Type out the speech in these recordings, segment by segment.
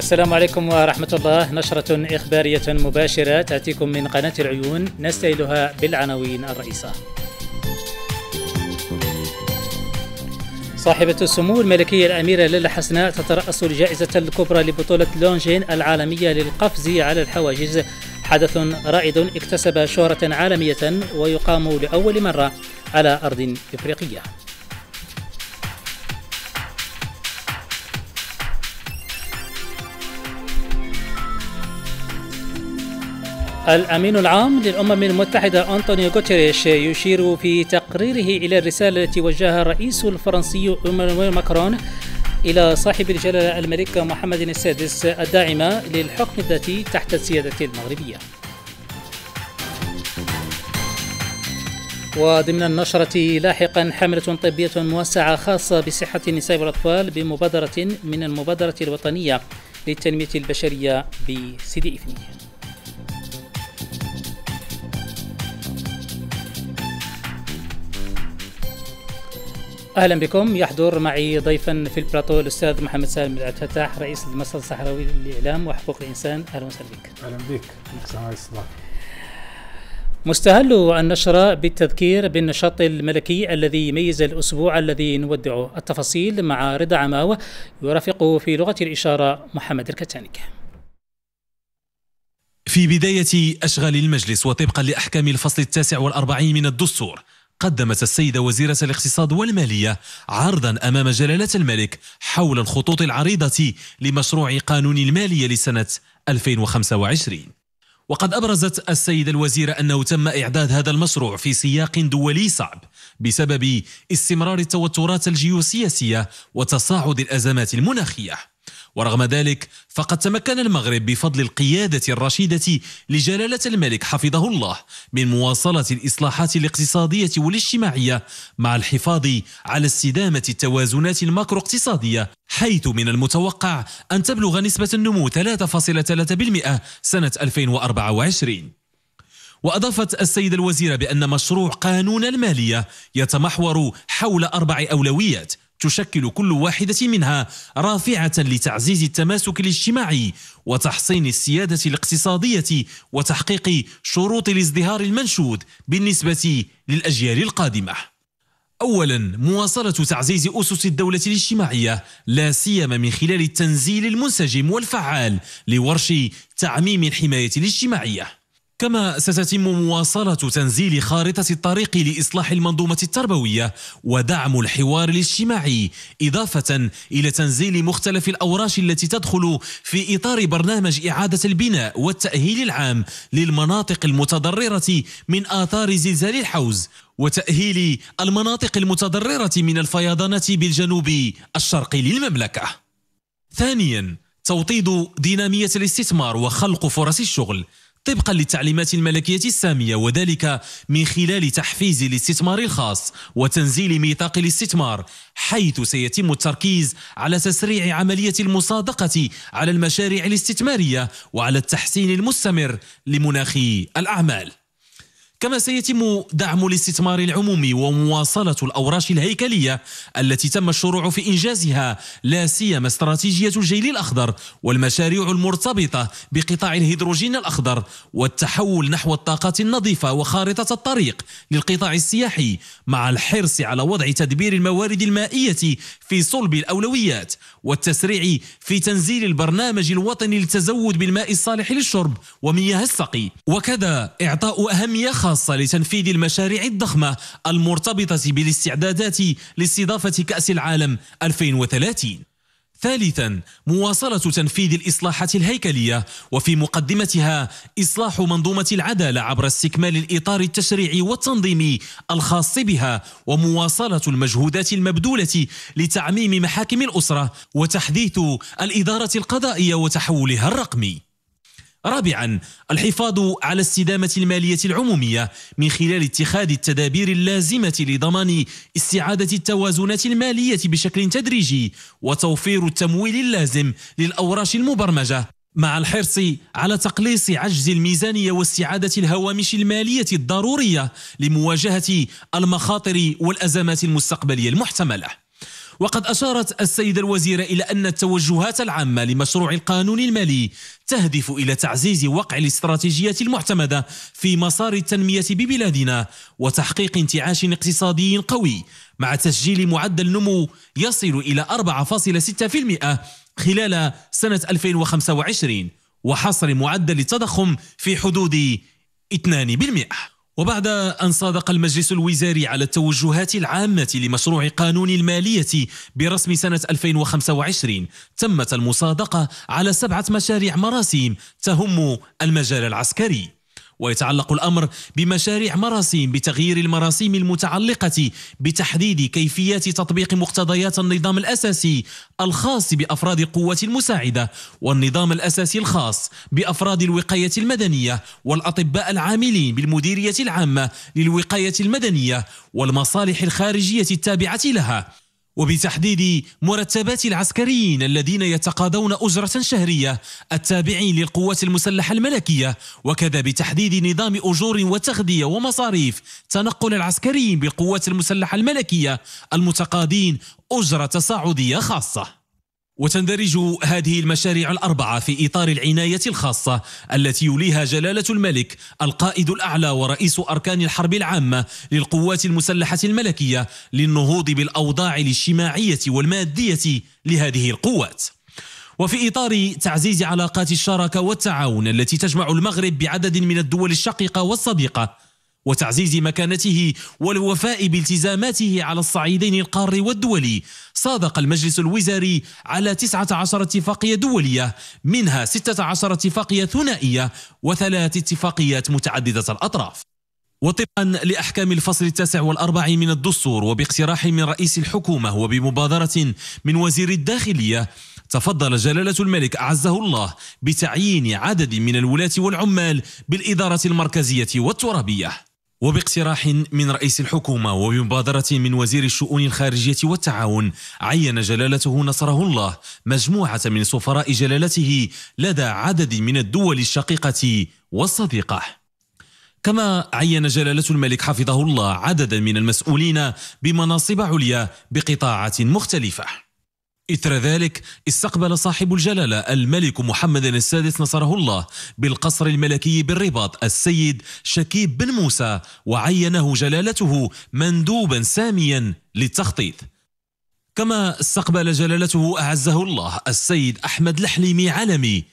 السلام عليكم ورحمة الله. نشرة إخبارية مباشرة تأتيكم من قناة العيون نستهلها بالعناوين الرئيسة. صاحبة السمو الملكية الأميرة ليلى حسناء تترأس الجائزة الكبرى لبطولة لونجين العالمية للقفز على الحواجز. حدث رائد اكتسب شهرة عالمية ويقام لأول مرة على أرض إفريقية. الأمين العام للأمم المتحدة أنطونيو غوتيريش يشير في تقريره إلى الرسالة التي وجهها الرئيس الفرنسي إيمانويل ماكرون إلى صاحب الجلالة الملك محمد السادس الداعمة للحكم الذاتي تحت السيادة المغربية. وضمن النشرة لاحقا حملة طبية موسعة خاصة بصحة النساء والأطفال بمبادرة من المبادرة الوطنية للتنمية البشرية بسيدي إفني. أهلا بكم يحضر معي ضيفا في البلاطو الأستاذ محمد سالم عبد الفتاح رئيس المصلحه الصحراوي للإعلام وحقوق الإنسان أهلا وسهلا بك. أهلا بك الصباح. مستهل النشرة بالتذكير بالنشاط الملكي الذي يميز الأسبوع الذي نودعه التفاصيل مع رضا عماوة يرافقه في لغة الإشارة محمد الكتانك في بداية أشغال المجلس وطبقا لأحكام الفصل التاسع والأربعين من الدستور قدمت السيدة وزيرة الاقتصاد والمالية عرضا أمام جلالة الملك حول الخطوط العريضة لمشروع قانون المالية لسنة 2025 وقد أبرزت السيدة الوزيرة أنه تم إعداد هذا المشروع في سياق دولي صعب بسبب استمرار التوترات الجيوسياسية وتصاعد الأزمات المناخية. ورغم ذلك فقد تمكن المغرب بفضل القيادة الرشيدة لجلالة الملك حفظه الله من مواصلة الإصلاحات الاقتصادية والاجتماعية مع الحفاظ على استدامة التوازنات الماكرو اقتصادية حيث من المتوقع أن تبلغ نسبة النمو 3.3% سنة 2024 وأضافت السيدة الوزيرة بأن مشروع قانون المالية يتمحور حول أربع أولويات تشكل كل واحدة منها رافعة لتعزيز التماسك الاجتماعي وتحصين السيادة الاقتصادية وتحقيق شروط الازدهار المنشود بالنسبة للأجيال القادمة. أولا مواصلة تعزيز أسس الدولة الاجتماعية لا سيما من خلال التنزيل المنسجم والفعال لورش تعميم الحماية الاجتماعية. كما ستتم مواصلة تنزيل خارطة الطريق لإصلاح المنظومة التربوية ودعم الحوار الاجتماعي إضافة إلى تنزيل مختلف الأوراش التي تدخل في إطار برنامج إعادة البناء والتأهيل العام للمناطق المتضررة من آثار زلزال الحوز وتأهيل المناطق المتضررة من الفيضانات بالجنوب الشرقي للمملكة. ثانيا توطيد دينامية الاستثمار وخلق فرص الشغل طبقا للتعليمات الملكية السامية وذلك من خلال تحفيز الاستثمار الخاص وتنزيل ميثاق الاستثمار حيث سيتم التركيز على تسريع عملية المصادقة على المشاريع الاستثمارية وعلى التحسين المستمر لمناخ الأعمال. كما سيتم دعم الاستثمار العمومي ومواصلة الأوراش الهيكلية التي تم الشروع في إنجازها لا سيما استراتيجية الجيل الأخضر والمشاريع المرتبطة بقطاع الهيدروجين الأخضر والتحول نحو الطاقات النظيفة وخارطة الطريق للقطاع السياحي مع الحرص على وضع تدبير الموارد المائية في صلب الأولويات والتسريع في تنزيل البرنامج الوطني للتزود بالماء الصالح للشرب ومياه السقي. وكذا إعطاء أهمية خاصة لتنفيذ المشاريع الضخمة المرتبطة بالاستعدادات لاستضافة كأس العالم 2030 ثالثا مواصلة تنفيذ الإصلاحات الهيكلية وفي مقدمتها إصلاح منظومة العدالة عبر استكمال الإطار التشريعي والتنظيمي الخاص بها ومواصلة المجهودات المبذولة لتعميم محاكم الأسرة وتحديث الإدارة القضائية وتحولها الرقمي. رابعا الحفاظ على السدامة المالية العمومية من خلال اتخاذ التدابير اللازمة لضمان استعادة التوازنات المالية بشكل تدريجي وتوفير التمويل اللازم للأوراش المبرمجة. مع الحرص على تقليص عجز الميزانية واستعادة الهوامش المالية الضرورية لمواجهة المخاطر والأزمات المستقبلية المحتملة. وقد أشارت السيدة الوزيرة إلى أن التوجهات العامة لمشروع القانون المالي تهدف إلى تعزيز وقع الاستراتيجيات المعتمدة في مسار التنمية ببلادنا وتحقيق انتعاش اقتصادي قوي. مع تسجيل معدل نمو يصل إلى 4.6% خلال سنة 2025 وحصر معدل التضخم في حدود 2% وبعد أن صادق المجلس الوزاري على التوجهات العامة لمشروع قانون المالية برسم سنة 2025 تمت المصادقة على سبعة مشاريع مراسيم تهم المجال العسكري. ويتعلق الأمر بمشاريع مراسيم بتغيير المراسيم المتعلقة بتحديد كيفيات تطبيق مقتضيات النظام الأساسي الخاص بأفراد القوات المساعدة والنظام الأساسي الخاص بأفراد الوقاية المدنية والأطباء العاملين بالمديرية العامة للوقاية المدنية والمصالح الخارجية التابعة لها. وبتحديد مرتبات العسكريين الذين يتقاضون أجرة شهرية التابعين للقوات المسلحة الملكية وكذا بتحديد نظام أجور وتغذية ومصاريف تنقل العسكريين بالقوات المسلحة الملكية المتقاضين أجرة صاعدية خاصة. وتندرج هذه المشاريع الأربعة في إطار العناية الخاصة التي يوليها جلالة الملك القائد الأعلى ورئيس أركان الحرب العامة للقوات المسلحة الملكية للنهوض بالأوضاع الاجتماعية والمادية لهذه القوات. وفي إطار تعزيز علاقات الشراكة والتعاون التي تجمع المغرب بعدد من الدول الشقيقة والصديقة وتعزيز مكانته والوفاء بالتزاماته على الصعيدين القاري والدولي صادق المجلس الوزاري على 19 اتفاقية دولية منها 16 اتفاقية ثنائية وثلاث اتفاقيات متعددة الأطراف. وطبقا لأحكام الفصل التاسع والأربعين من الدستور وباقتراح من رئيس الحكومة وبمبادرة من وزير الداخلية تفضل جلالة الملك أعزه الله بتعيين عدد من الولاة والعمال بالإدارة المركزية والترابية. وباقتراح من رئيس الحكومة وبمبادرة من وزير الشؤون الخارجية والتعاون عين جلالته نصره الله مجموعة من سفراء جلالته لدى عدد من الدول الشقيقة والصديقة. كما عين جلالة الملك حفظه الله عددا من المسؤولين بمناصب عليا بقطاعات مختلفة. إثر ذلك استقبل صاحب الجلالة الملك محمد السادس نصره الله بالقصر الملكي بالرباط السيد شكيب بن موسى وعينه جلالته مندوبا ساميا للتخطيط. كما استقبل جلالته أعزه الله السيد أحمد الحليمي علمي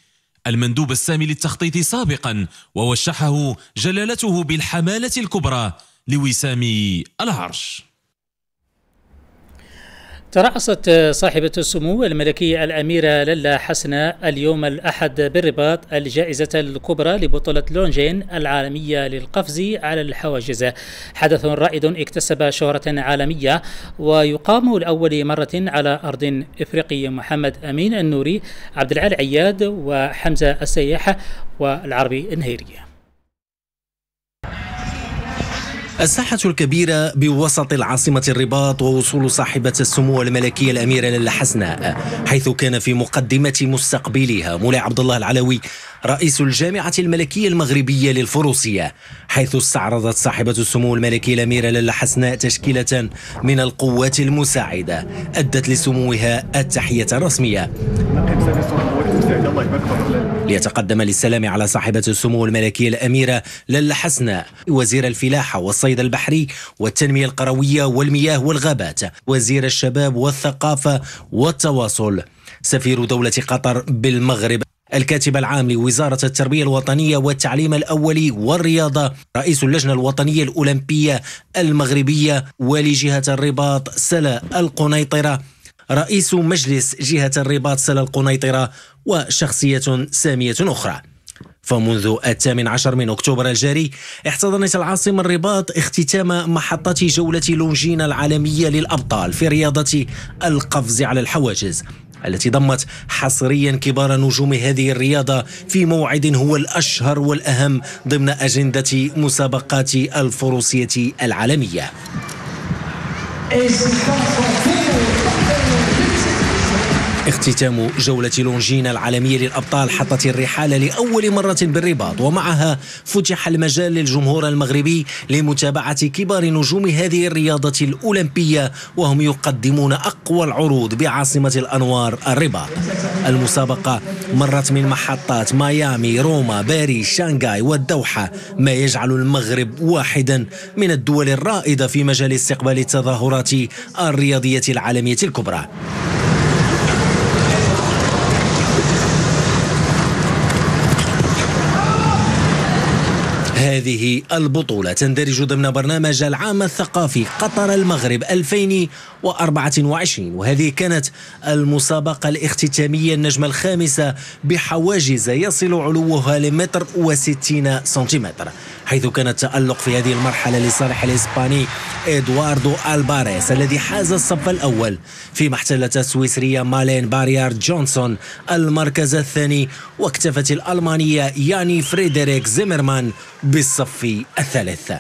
المندوب السامي للتخطيط سابقا ووشحه جلالته بالحمالة الكبرى لوسام العرش. ترأست صاحبة السمو الملكية الأميرة للا حسنة اليوم الأحد بالرباط الجائزة الكبرى لبطولة لونجين العالمية للقفز على الحواجز. حدث رائد اكتسب شهرة عالمية ويقام لأول مرة على أرض إفريقية محمد أمين النوري عبد العال عياد وحمزة السياح والعربي النهيري. الساحة الكبيرة بوسط العاصمة الرباط ووصول صاحبة السمو الملكية الأميرة للا حسناء حيث كان في مقدمة مستقبلها مولاي عبد الله العلوي رئيس الجامعة الملكية المغربية للفروسية حيث استعرضت صاحبة السمو الملكي الأميرة للا حسناء تشكيلة من القوات المساعدة أدت لسموها التحية الرسمية. ليتقدم للسلام على صاحبة السمو الملكية الأميرة للا حسناء وزير الفلاحة والصيد البحري والتنمية القروية والمياه والغابات وزير الشباب والثقافة والتواصل. سفير دولة قطر بالمغرب الكاتب العام لوزارة التربية الوطنية والتعليم الأولي والرياضة رئيس اللجنة الوطنية الأولمبية المغربية ولجهة الرباط سلا القنيطرة. رئيس مجلس جهة الرباط سلا القنيطرة وشخصية سامية أخرى. فمنذ الثامن عشر من أكتوبر الجاري احتضنت العاصمة الرباط اختتام محطة جولة لونجين العالمية للأبطال في رياضة القفز على الحواجز التي ضمت حصريا كبار نجوم هذه الرياضة في موعد هو الأشهر والأهم ضمن أجندة مسابقات الفروسية العالمية. اختتام جولة لونجين العالمية للأبطال حطت الرحال لأول مرة بالرباط ومعها فتح المجال للجمهور المغربي لمتابعة كبار نجوم هذه الرياضة الأولمبية وهم يقدمون أقوى العروض بعاصمة الأنوار الرباط. المسابقة مرت من محطات ميامي روما باريس شانغاي والدوحة ما يجعل المغرب واحدا من الدول الرائدة في مجال استقبال التظاهرات الرياضية العالمية الكبرى. هذه البطولة. تندرج ضمن برنامج العام الثقافي قطر المغرب 2024 وهذه كانت المسابقة الاختتامية النجمة الخامسة بحواجز يصل علوها لمتر وستين سنتيمتر. حيث كان التألق في هذه المرحلة لصالح الإسباني إدواردو ألباريس الذي حاز الصف الأول فيما احتلت السويسرية مالين باريار جونسون المركز الثاني واكتفت الألمانية ياني فريدريك زيمرمان بالصف الثالث.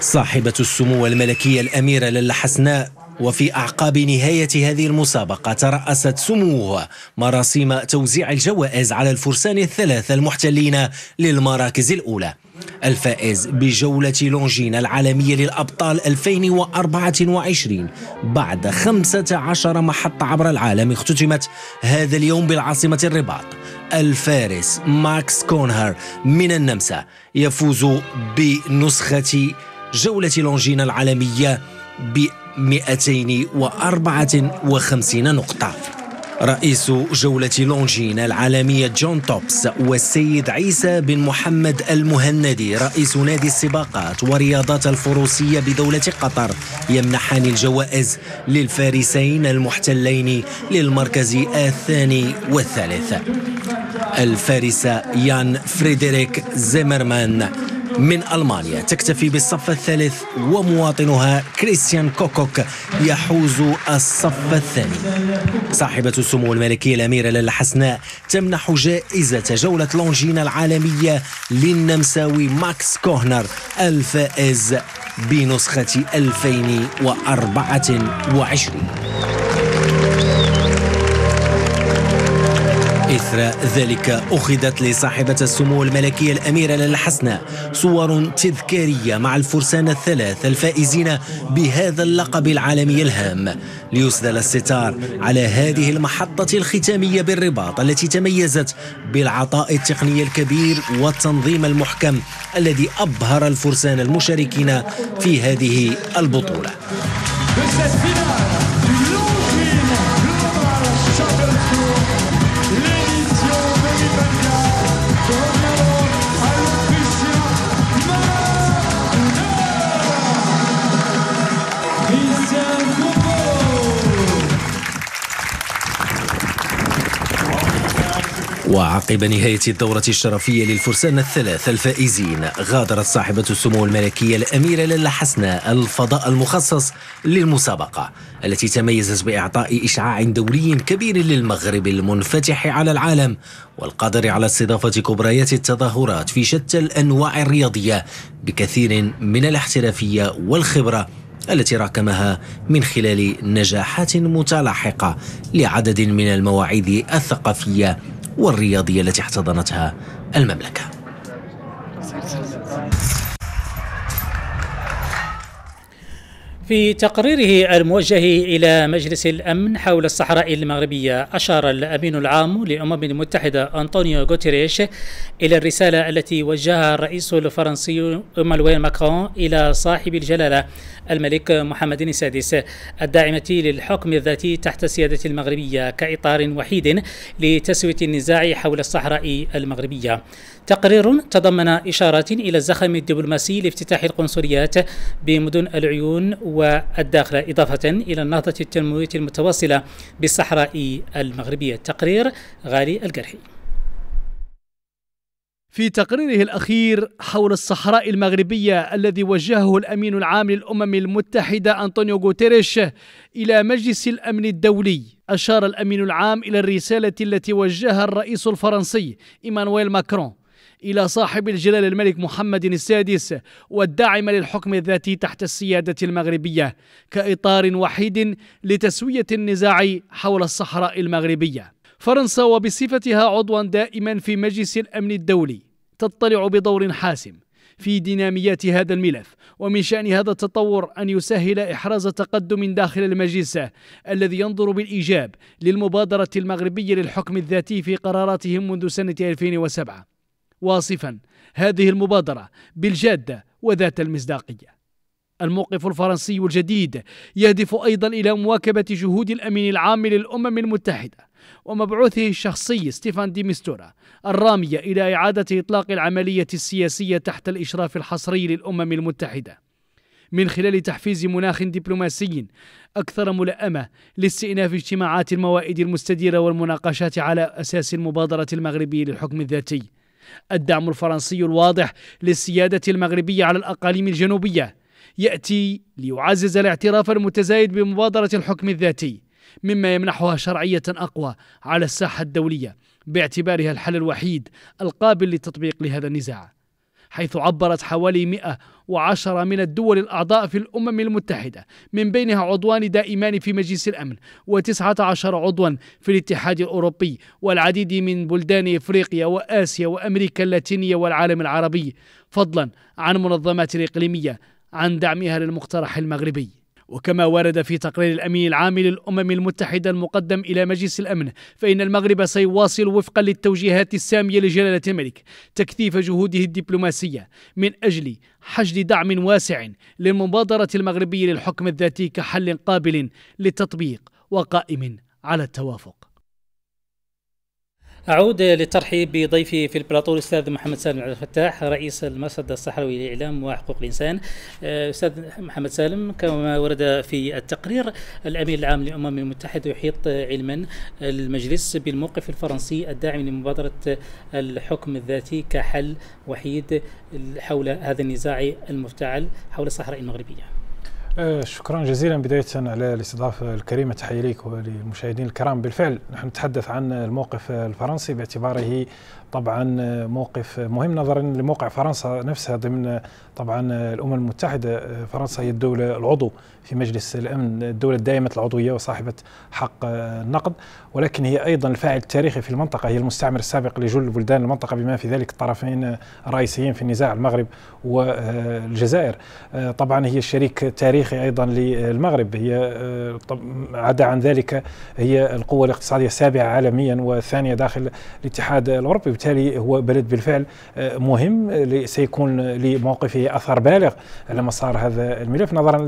صاحبة السمو الملكية الأميرة للا حسناء وفي أعقاب نهاية هذه المسابقة ترأست سموه مراسيم توزيع الجوائز على الفرسان الثلاثة المحتلين للمراكز الأولى. الفائز بجولة لونجين العالمية للأبطال 2024 بعد 15 محطة عبر العالم اختتمت هذا اليوم بالعاصمة الرباط. الفارس ماكس كونهر من النمسا يفوز بنسخة جولة لونجين العالمية ب 254 نقطة. رئيس جولة لونجين العالمية جون توبس والسيد عيسى بن محمد المهندي رئيس نادي السباقات ورياضات الفروسية بدولة قطر يمنحان الجوائز للفارسين المحتلين للمركز الثاني والثالث. الفارس يان فريدريك زيمرمان من ألمانيا. تكتفي بالصف الثالث ومواطنها كريستيان كوكوك يحوز الصف الثاني. صاحبة السمو الملكية الأميرة لالا حسناء تمنح جائزة جولة لونجين العالمية للنمساوي ماكس كوهنر الفائز بنسخة 2024 إثر. ذلك أخذت لصاحبة السمو الملكية الأميرة للحسناء صور تذكارية مع الفرسان الثلاث الفائزين بهذا اللقب العالمي الهام. ليسدل الستار على هذه المحطة الختامية بالرباط التي تميزت بالعطاء التقني الكبير والتنظيم المحكم الذي أبهر الفرسان المشاركين في هذه البطولة. وعقب نهاية الدورة الشرفية للفرسان الثلاث الفائزين غادرت صاحبة السمو الملكية الأميرة لالا حسناء الفضاء المخصص للمسابقة التي تميزت بإعطاء إشعاع دولي كبير للمغرب المنفتح على العالم والقادر على استضافة كبريات التظاهرات في شتى الأنواع الرياضية بكثير من الاحترافية والخبرة التي راكمها من خلال نجاحات متلاحقة لعدد من المواعيد الثقافية والرياضية التي احتضنتها المملكة. في تقريره الموجه إلى مجلس الأمن حول الصحراء المغربية أشار الأمين العام للأمم المتحدة أنطونيو غوتيريش إلى الرسالة التي وجهها الرئيس الفرنسي إيمانويل ماكرون إلى صاحب الجلالة. الملك محمد السادس الداعمة للحكم الذاتي تحت السيادة المغربية كإطار وحيد لتسوية النزاع حول الصحراء المغربية. تقرير تضمن إشارات إلى الزخم الدبلوماسي لافتتاح القنصليات بمدن العيون والداخل إضافة إلى النهضة التنموية المتواصلة بالصحراء المغربية. تقرير غالي القرحي في تقريره الأخير حول الصحراء المغربية الذي وجهه الأمين العام للأمم المتحدة أنطونيو غوتيريش إلى مجلس الأمن الدولي. أشار الأمين العام إلى الرسالة التي وجهها الرئيس الفرنسي إيمانويل ماكرون إلى صاحب الجلالة الملك محمد السادس والداعم للحكم الذاتي تحت السيادة المغربية كإطار وحيد لتسوية النزاع حول الصحراء المغربية. فرنسا وبصفتها عضوا دائما في مجلس الأمن الدولي تطلع بدور حاسم في ديناميات هذا الملف ومن شأن هذا التطور أن يسهل إحراز تقدم داخل المجلس الذي ينظر بالإيجاب للمبادرة المغربية للحكم الذاتي في قراراتهم منذ سنة 2007 واصفا هذه المبادرة بالجادة وذات المصداقية. الموقف الفرنسي الجديد يهدف أيضا إلى مواكبة جهود الامين العام للأمم المتحدة. ومبعوثه الشخصي ستيفان دي ميستورا الرامية إلى إعادة إطلاق العملية السياسية تحت الإشراف الحصري للأمم المتحدة. من خلال تحفيز مناخ دبلوماسي أكثر ملائمة لاستئناف اجتماعات الموائد المستديرة والمناقشات على أساس المبادرة المغربية للحكم الذاتي. الدعم الفرنسي الواضح للسيادة المغربية على الأقاليم الجنوبية. يأتي ليعزز الاعتراف المتزايد بمبادرة الحكم الذاتي. مما يمنحها شرعية أقوى على الساحة الدولية باعتبارها الحل الوحيد القابل للتطبيق لهذا النزاع حيث عبرت حوالي 110 من الدول الأعضاء في الأمم المتحدة من بينها عضوان دائمان في مجلس الأمن و19 عضوا في الاتحاد الأوروبي والعديد من بلدان إفريقيا وآسيا وأمريكا اللاتينية والعالم العربي فضلا عن منظمات الإقليمية عن دعمها للمقترح المغربي. وكما ورد في تقرير الأمين العام للأمم المتحدة المقدم إلى مجلس الأمن فإن المغرب سيواصل وفقا للتوجيهات السامية لجلالة الملك تكثيف جهوده الدبلوماسية من أجل حشد دعم واسع للمبادرة المغربية للحكم الذاتي كحل قابل للتطبيق وقائم على التوافق. أعود للترحيب بضيفي في البلاطو الأستاذ محمد سالم عبد الفتاح رئيس المرصد الصحراوي للإعلام وحقوق الإنسان. آه، أستاذ محمد سالم كما ورد في التقرير الأمين العام للأمم المتحدة يحيط علما المجلس بالموقف الفرنسي الداعم لمبادرة الحكم الذاتي كحل وحيد حول هذا النزاع المفتعل حول الصحراء المغربية. شكرا جزيلا بداية على الاستضافة الكريمة. تحية لك وللمشاهدين الكرام. بالفعل نحن نتحدث عن الموقف الفرنسي باعتباره طبعا موقف مهم نظرا لموقع فرنسا نفسها ضمن طبعا الأمم المتحدة فرنسا هي الدولة العضو في مجلس الأمن الدولة الدائمة العضوية وصاحبة حق النقد. ولكن هي أيضا الفاعل التاريخي في المنطقة هي المستعمر السابق لجل بلدان المنطقة بما في ذلك الطرفين الرئيسيين في النزاع المغرب والجزائر طبعا هي الشريك التاريخي أيضا للمغرب. هي عدا عن ذلك هي القوة الاقتصادية السابعة عالميا والثانيه داخل الاتحاد الأوروبي. وبالتالي هو بلد بالفعل مهم سيكون لموقفه اثر بالغ. على مسار هذا الملف نظرا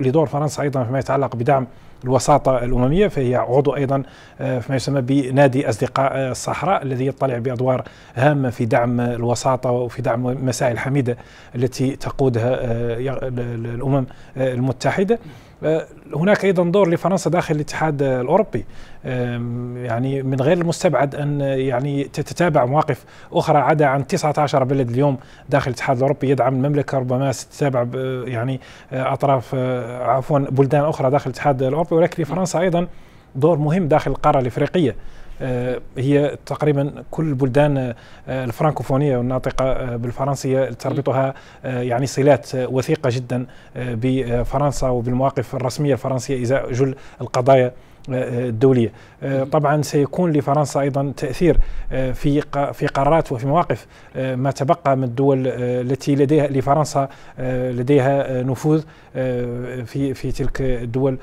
لدور فرنسا أيضا فيما يتعلق بدعم الوساطة الأممية فهي عضو أيضا آه، فيما يسمى بنادي أصدقاء الصحراء الذي يطلع بأدوار هامة في دعم الوساطة وفي دعم المساعي الحميدة التي تقودها آه، الأمم المتحدة. آه، هناك أيضا دور لفرنسا داخل الاتحاد الأوروبي. يعني من غير المستبعد أن يعني تتتابع مواقف أخرى عدا عن 19 بلد اليوم داخل الاتحاد الأوروبي يدعم المملكة ربما ستتابع يعني آه، أطراف آه، عفوا بلدان أخرى داخل الاتحاد الأوروبي. ولكن لفرنسا أيضا دور مهم داخل القارة الإفريقية. آه، هي تقريبا كل البلدان آه، الفرنكوفونية والناطقة آه، بالفرنسية تربطها يعني صلات وثيقة جدا بفرنسا وبالمواقف الرسمية الفرنسية إزاء جل القضايا الدولية. طبعا سيكون لفرنسا أيضا تأثير في في قرارات وفي مواقف ما تبقى من الدول التي لديها لفرنسا لديها نفوذ في في تلك الدول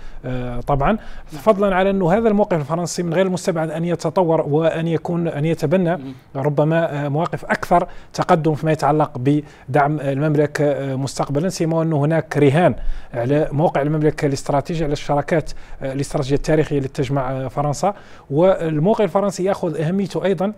طبعا. فضلا على أنه هذا الموقف الفرنسي من غير المستبعد أن يتطور وأن يكون أن يتبنى. ربما مواقف أكثر تقدم فيما يتعلق بدعم المملكة مستقبلا. سيما أنه هناك رهان على موقع المملكة الاستراتيجي على الشراكات الاستراتيجية التاريخية التي تجمع فرنسا. والموقع الفرنسي يأخذ أهميته أيضا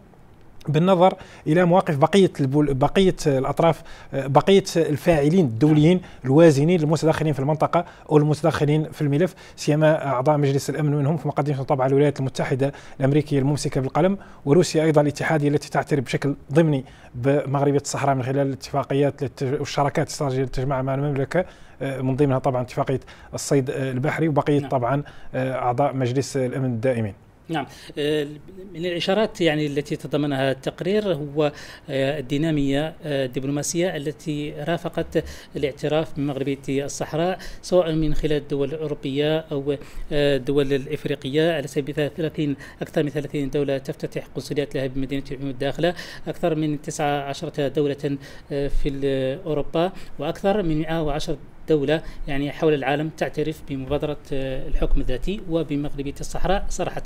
بالنظر إلى مواقف بقية بقية الأطراف بقية الفاعلين الدوليين الوازنين المتدخلين في المنطقة أو المتدخلين في الملف سيما أعضاء مجلس الأمن منهم في مقدمة طبعا الولايات المتحدة الأمريكية الممسكة بالقلم وروسيا أيضا الاتحادية التي تعترف بشكل ضمني بمغربية الصحراء من خلال الاتفاقيات والشراكات الاستراتيجيه التي تجمعها مع المملكة من ضمنها طبعا اتفاقية الصيد البحري وبقية نعم. طبعا أعضاء مجلس الأمن الدائمين نعم. آه، من الإشارات يعني التي تضمنها التقرير هو آه، الدينامية آه، الدبلوماسية التي رافقت الاعتراف بمغربية الصحراء سواء من خلال الدول الأوروبية أو الدول الإفريقية على سبيل المثال 30 أكثر من 30 دولة تفتتح قنصليات لها بمدينة العيون الداخلة أكثر من 19 دولة في أوروبا وأكثر من 110 دولة يعني حول العالم تعترف بمبادرة الحكم الذاتي وبمغربية الصحراء صراحة.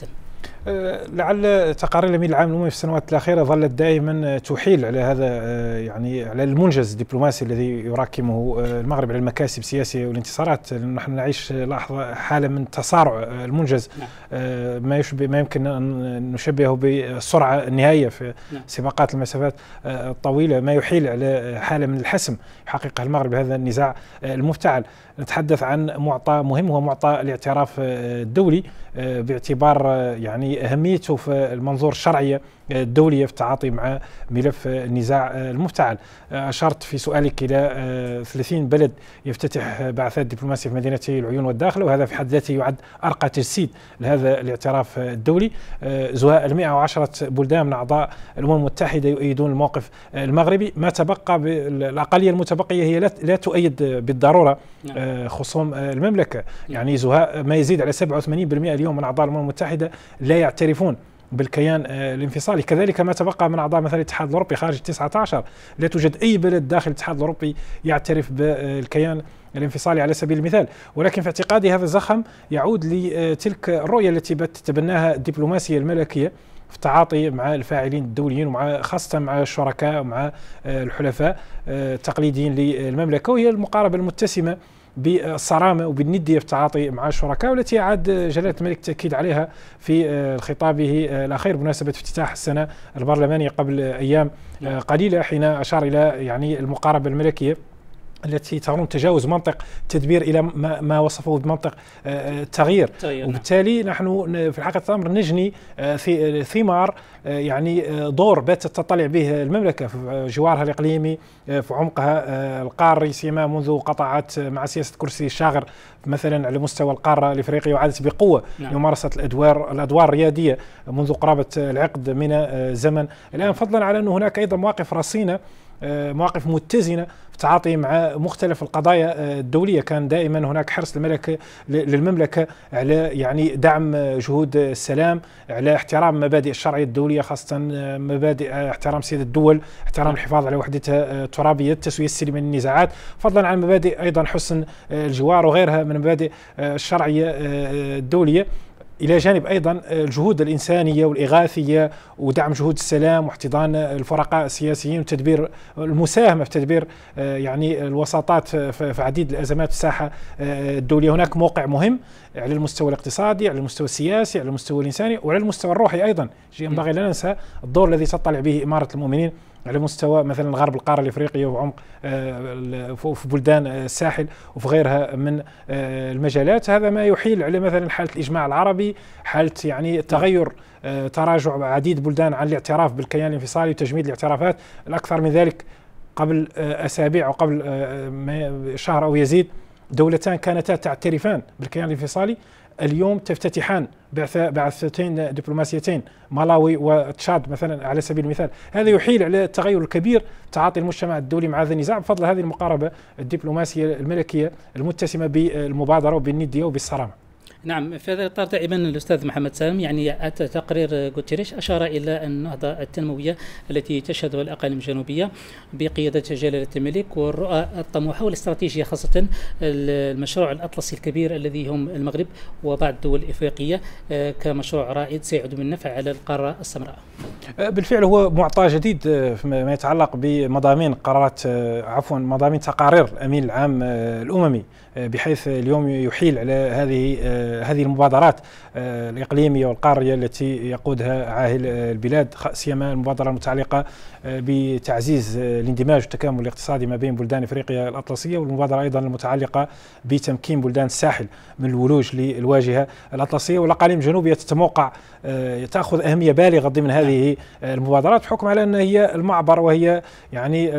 لعل تقارير الامين العام الاممي في السنوات الأخيرة ظلت دائما تحيل على هذا أه، يعني على المنجز الدبلوماسي الذي يراكمه أه، المغرب على المكاسب السياسية والانتصارات نحن نعيش لحظة حالة من تصارع المنجز نعم. ما يشبه ما يمكن أن نشبهه بالسرعه النهائيه في نعم. سباقات المسافات الطويلة ما يحيل على حالة من الحسم يحققها المغرب هذا النزاع المفتعل نتحدث عن معطى مهم هو معطى الاعتراف الدولي باعتبار يعني أهميته في المنظور الشرعيه الدولية في التعاطي مع ملف النزاع المفتعل. أشرت في سؤالك إلى 30 بلد يفتتح بعثات دبلوماسية في مدينتي العيون والداخل وهذا في حد ذاته يعد أرقى تجسيد لهذا الاعتراف الدولي. زهاء ال 110 بلدان من أعضاء الأمم المتحدة يؤيدون الموقف المغربي. ما تبقى الأقلية المتبقية هي لا تؤيد بالضرورة نعم. خصوم المملكة. يعني زهاء ما يزيد على 87% اليوم من أعضاء الأمم المتحدة لا يعترفون. بالكيان آه، الانفصالي. كذلك ما تبقى من أعضاء مثلا الاتحاد الأوروبي خارج 19 لا توجد أي بلد داخل الاتحاد الأوروبي يعترف بالكيان الانفصالي على سبيل المثال. ولكن في اعتقادي هذا الزخم يعود لتلك الرؤية التي تتبناها الدبلوماسية الملكية في التعاطي مع الفاعلين الدوليين ومع خاصة مع الشركاء ومع آه، الحلفاء التقليديين آه، للمملكة وهي المقاربة المتسمة بالصرامة وبالندية في التعاطي مع الشركاء والتي عاد جلالة الملك التاكيد عليها في آه، خطابه آه، الاخير بمناسبة افتتاح السنة البرلمانية قبل أيام آه، قليلة حين أشار إلى يعني المقاربة الملكية. التي ترون تجاوز منطق التدبير إلى ما, ما وصفه بمنطق التغيير نعم. وبالتالي نحن في الحقيقة الأمر نجني في ثمار يعني دور باتت تطلع به المملكة في جوارها الإقليمي في عمقها القاري سيما منذ قطعت مع سياسة كرسي الشاغر مثلا على مستوى القارة الإفريقية وعادت بقوة نعم. لممارسة الادوار الأدوار الريادية منذ قرابة العقد من زمن الآن فضلا على أن هناك أيضا مواقف رصينة مواقف متزنة في التعاطي مع مختلف القضايا الدولية. كان دائما هناك حرص الملكه للمملكة على يعني دعم جهود السلام على احترام مبادئ الشرعية الدولية خاصة مبادئ احترام سياده الدول احترام الحفاظ على وحدتها الترابية التسوية السلمية للنزاعات. فضلا عن مبادئ أيضا حسن الجوار وغيرها من المبادئ الشرعية الدولية. إلى جانب أيضا الجهود الإنسانية والإغاثية ودعم جهود السلام واحتضان الفرقاء السياسيين وتدبير المساهمة في تدبير آه، يعني الوساطات في عديد الأزمات في الساحه آه، الدولية. هناك موقع مهم على المستوى الاقتصادي على المستوى السياسي على المستوى الإنساني وعلى المستوى الروحي أيضا. ينبغي لا ننسى الدور الذي تطلع به إمارة المؤمنين على مستوى مثلا غرب القارة الإفريقية وعمق آه، في بلدان الساحل وفي غيرها من آه، المجالات. هذا ما يحيل على مثلا حالة الإجماع العربي حالة يعني تغير آه، تراجع عديد بلدان عن الاعتراف بالكيان الانفصالي وتجميد الاعترافات. الأكثر من ذلك قبل أسابيع أو قبل شهر أو يزيد دولتان كانتا تعترفان بالكيان الانفصالي. اليوم تفتتحان بعثتين دبلوماسيتين مالاوي وتشاد مثلا على سبيل المثال. هذا يحيل على التغير الكبير تعاطي المجتمع الدولي مع هذا النزاع بفضل هذه المقاربة الدبلوماسية الملكية المتسمة بالمبادرة وبالندية وبالصرامة. نعم في هذا الإطار دائما الأستاذ محمد سالم يعني تقرير غوتيريش أشار إلى النهضة التنموية التي تشهدها الأقاليم الجنوبية بقيادة جلالة الملك والرؤى الطموحة والاستراتيجية خاصة المشروع الأطلسي الكبير الذي هم المغرب وبعض الدول الإفريقية آه، كمشروع رائد سيعود بالنفع على القارة السمراء. آه، بالفعل هو معطى جديد آه، فيما يتعلق بمضامين قرارات عفوا مضامين تقارير الأمين العام الأممي. بحيث اليوم يحيل على هذه هذه المبادرات آه، الإقليمية والقارية التي يقودها عاهل البلاد سيما المبادرة المتعلقة آه، بتعزيز الاندماج والتكامل الاقتصادي ما بين بلدان إفريقيا الأطلسية والمبادرة أيضا المتعلقة بتمكين بلدان الساحل من الولوج للواجهة الأطلسية. والأقاليم الجنوبية تتموقع آه، تأخذ أهمية بالغة ضمن هذه المبادرات بحكم على انها هي المعبر وهي يعني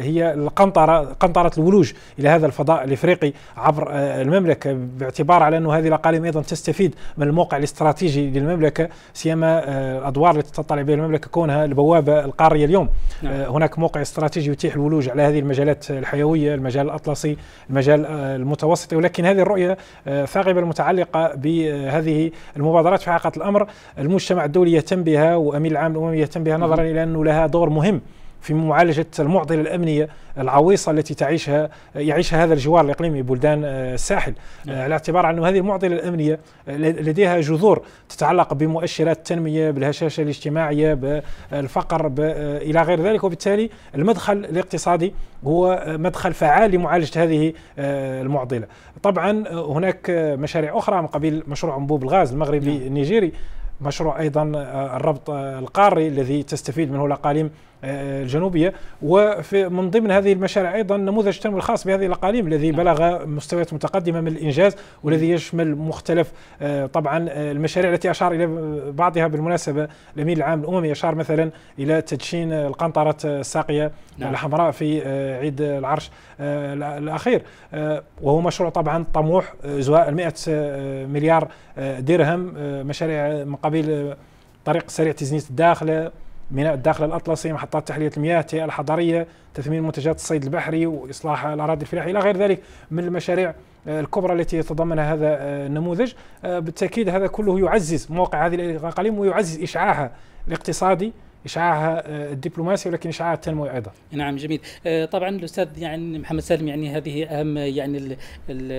هي القنطرة قنطرة الولوج إلى هذا الفضاء الإفريقي عبر المملكة باعتبار على انه هذه الأقاليم أيضا تستفيد من الموقع الاستراتيجي للمملكة سيما الأدوار التي تطلع بها المملكة كونها البوابة القاريه اليوم. نعم. هناك موقع استراتيجي يتيح الولوج على هذه المجالات الحيوية المجال الأطلسي المجال المتوسطي ولكن هذه الرؤية ثاغبه المتعلقة بهذه المبادرات. في حقيقه الأمر المجتمع الدولي يهتم بها وامين العام الاممي يهتم بها نظرا إلى أنه لها دور مهم. في معالجة المعضلة الأمنية العويصة التي تعيشها يعيشها هذا الجوار الإقليمي بلدان آه، الساحل نعم. على اعتبار أن هذه المعضلة الأمنية لديها جذور تتعلق بمؤشرات التنمية بالهشاشة الاجتماعية بالفقر إلى غير ذلك وبالتالي المدخل الاقتصادي هو مدخل فعال لمعالجة هذه آه، المعضلة طبعا هناك مشاريع أخرى من قبيل مشروع أنبوب الغاز المغربي نعم. النيجيري مشروع أيضا الربط القاري الذي تستفيد منه الأقاليم الجنوبية. وفي من ضمن هذه المشاريع أيضا نموذج التنميه الخاص بهذه الأقاليم الذي نعم. بلغ مستويات متقدمة من الإنجاز والذي يشمل مختلف آه، طبعا آه، المشاريع التي أشار إلى بعضها بالمناسبة. الأمين العام الأممي أشار مثلا إلى تدشين القنطرة الساقية نعم. الحمراء في آه، عيد العرش الأخير. وهو مشروع طبعا طموح زواء 100 مليار درهم مشاريع من قبيل طريق سريع تزنيت الداخلة. ميناء الداخل الأطلسي محطات تحلية المياه الحضريه تثمين منتجات الصيد البحري وإصلاح الأراضي الفلاحية إلى غير ذلك من المشاريع آه، الكبرى التي يتضمنها هذا آه، النموذج. آه، بالتأكيد هذا كله يعزز موقع هذه الاقاليم ويعزز إشعاعها الاقتصادي. إشعاعها آه، الدبلوماسي ولكن إشعاعها التنموي أيضا. نعم جميل. آه، طبعا الأستاذ يعني محمد سالم يعني هذه أهم يعني ال ال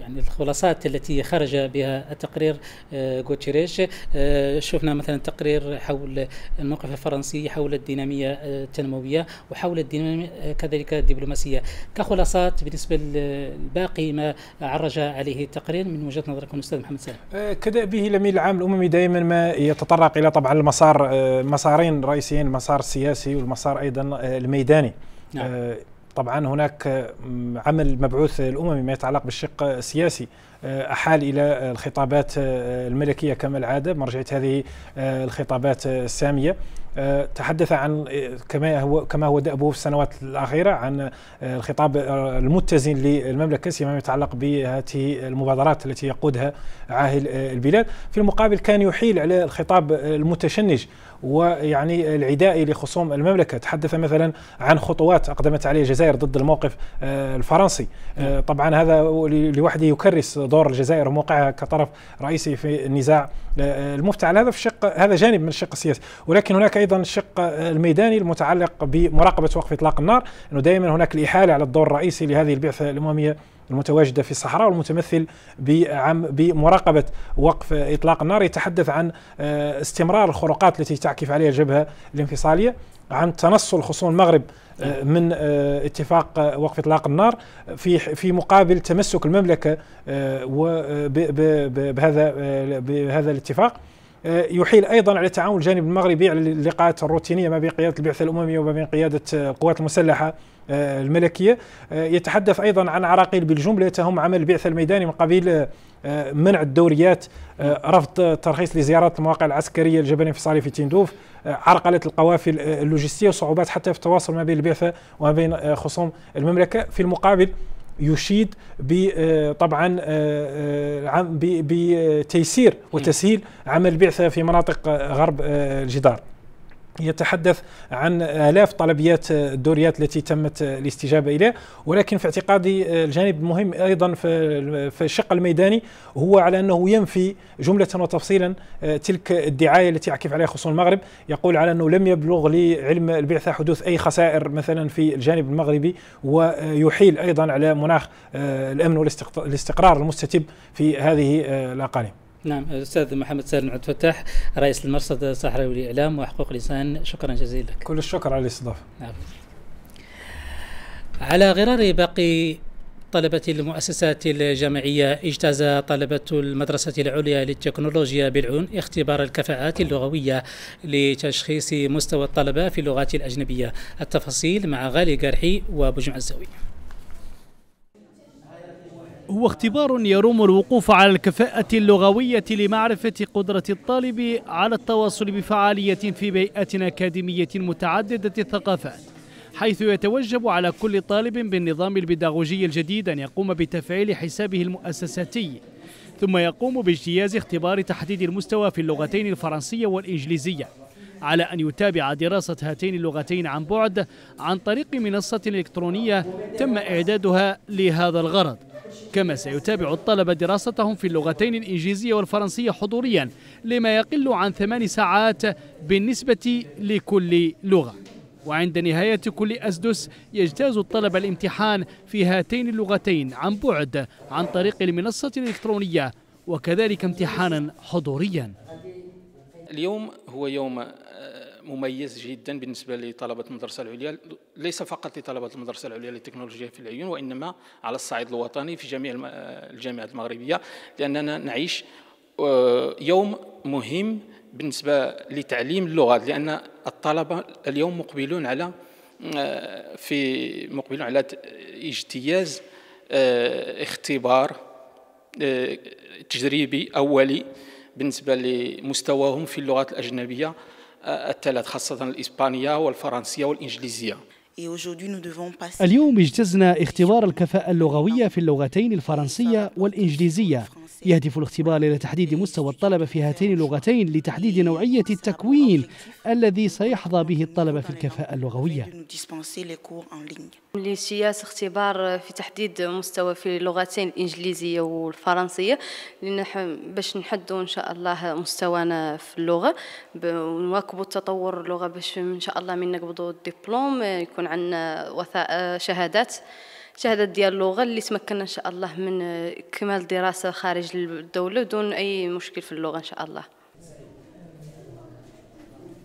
يعني الخلاصات التي خرج بها التقرير غوتشيريش آه، شفنا مثلا تقرير حول الموقف الفرنسي حول الدينامية التنموية وحول الدينامية كذلك الدبلوماسية كخلاصات بالنسبة لباقي ما عرج عليه التقرير من وجهة نظركم أستاذ محمد سالم. كدأبه الامين العام الأممي دائما ما يتطرق إلى طبعا المسار مسارين رئيسيين المسار السياسي والمسار أيضا آه، الميداني. نعم. آه، طبعا هناك عمل مبعوث الاممي ما يتعلق بالشق السياسي. آه، أحال إلى الخطابات الملكية كما العادة. مرجعية هذه الخطابات السامية. تحدث عن كما هو كما هو دأبه في السنوات الأخيرة عن الخطاب المتزن للمملكة فيما يتعلق بهذه المبادرات التي يقودها عاهل البلاد. في المقابل كان يحيل على الخطاب المتشنج. ويعني العدائي لخصوم المملكة. تحدث مثلا عن خطوات أقدمت عليه الجزائر ضد الموقف آه، الفرنسي. آه، طبعا هذا لوحده يكرس دور الجزائر وموقعها كطرف رئيسي في النزاع. آه، المفتعل هذا في الشق هذا جانب من الشق السياسي. ولكن هناك أيضا الشق الميداني المتعلق بمراقبة وقف إطلاق النار. إنه دائما هناك الإحالة على الدور الرئيسي لهذه البعثة الأممية. المتواجدة في الصحراء والمتمثل بمراقبة وقف إطلاق النار. يتحدث عن آه، استمرار الخروقات التي تعكف عليها الجبهة الانفصالية عن تنصل خصوم المغرب آه، من آه، اتفاق وقف إطلاق النار في في مقابل تمسك المملكة بهذا بهذا الاتفاق. يحيل أيضا على التعاون الجانب المغربي على اللقاءات الروتينية ما بين قيادة البعثة الأممية وما بين قيادة القوات المسلحة آه، الملكية. آه، يتحدث أيضا عن عراقيل بالجمله تهم عمل البعثة الميداني من قبيل آه، منع الدوريات رفض الترخيص لزيارات المواقع العسكرية الجبل الانفصالي في تندوف عرقلة القوافل اللوجستية وصعوبات حتى في التواصل ما بين البعثة وما بين خصوم المملكة. في المقابل يشيد طبعا بتيسير وتسهيل عمل البعثة في مناطق غرب الجدار. يتحدث عن آلاف طلبيات الدوريات التي تمت الاستجابة إليها ولكن في اعتقادي الجانب المهم أيضا في الشق الميداني هو على أنه ينفي جملة وتفصيلا تلك الدعاية التي يعكف عليها خصوم المغرب. يقول على أنه لم يبلغ لعلم البعثة حدوث أي خسائر مثلا في الجانب المغربي ويحيل أيضا على مناخ الأمن والاستقرار المستتب في هذه الأقاليم. نعم أستاذ محمد سالم عبد الفتاح رئيس المرصد الصحراوي للاعلام وحقوق الإنسان شكرا جزيلا لك. كل الشكر على الاستضافة. نعم. على غرار باقي طلبة المؤسسات الجامعية اجتاز طلبة المدرسة العليا للتكنولوجيا بالعون اختبار الكفاءات اللغوية لتشخيص مستوى الطلبة في اللغات الأجنبية. التفاصيل مع غالي قرحي وبجمع الزاوية هو اختبار يروم الوقوف على الكفاءة اللغوية لمعرفة قدرة الطالب على التواصل بفعالية في بيئة أكاديمية متعددة الثقافات حيث يتوجب على كل طالب بالنظام البيداغوجي الجديد أن يقوم بتفعيل حسابه المؤسساتي ثم يقوم باجتياز اختبار تحديد المستوى في اللغتين الفرنسية والإنجليزية على أن يتابع دراسة هاتين اللغتين عن بعد عن طريق منصة إلكترونية تم إعدادها لهذا الغرض. كما سيتابع الطلبة دراستهم في اللغتين الإنجليزية والفرنسية حضوريا لما يقل عن ثمان ساعات بالنسبة لكل لغة. وعند نهاية كل أسدس يجتاز الطلبة الامتحان في هاتين اللغتين عن بعد عن طريق المنصة الإلكترونية وكذلك امتحانا حضوريا. اليوم هو يوم مميز جدا بالنسبة لطلبة المدرسة العليا. ليس فقط لطلبة المدرسة العليا للتكنولوجيا في العيون وإنما على الصعيد الوطني في جميع الجامعات المغربية لأننا نعيش يوم مهم بالنسبة لتعليم اللغات لأن الطلبة اليوم مقبلون على في مقبلون على اجتياز اختبار تجريبي أولي بالنسبة لمستواهم في اللغات الأجنبية. الثلاث خاصة الإسبانية والفرنسية والإنجليزية. اليوم اجتزنا اختبار الكفاءة اللغوية في اللغتين الفرنسية والإنجليزية. يهدف الاختبار إلى تحديد مستوى الطلبة في هاتين اللغتين لتحديد نوعية التكوين الذي سيحظى به الطلبة في الكفاءة اللغوية. لسياس اختبار في تحديد مستوى في اللغتين الإنجليزية والفرنسية باش نحدوا إن شاء الله مستوانا في اللغة ونواكبوا تطور اللغة باش إن شاء الله من نقبضوا الدبلوم يكون عندنا وثائق شهادات. شهادة ديال اللغة اللي تمكنا إن شاء الله من إكمال دراسة خارج الدولة دون أي مشكل في اللغة إن شاء الله.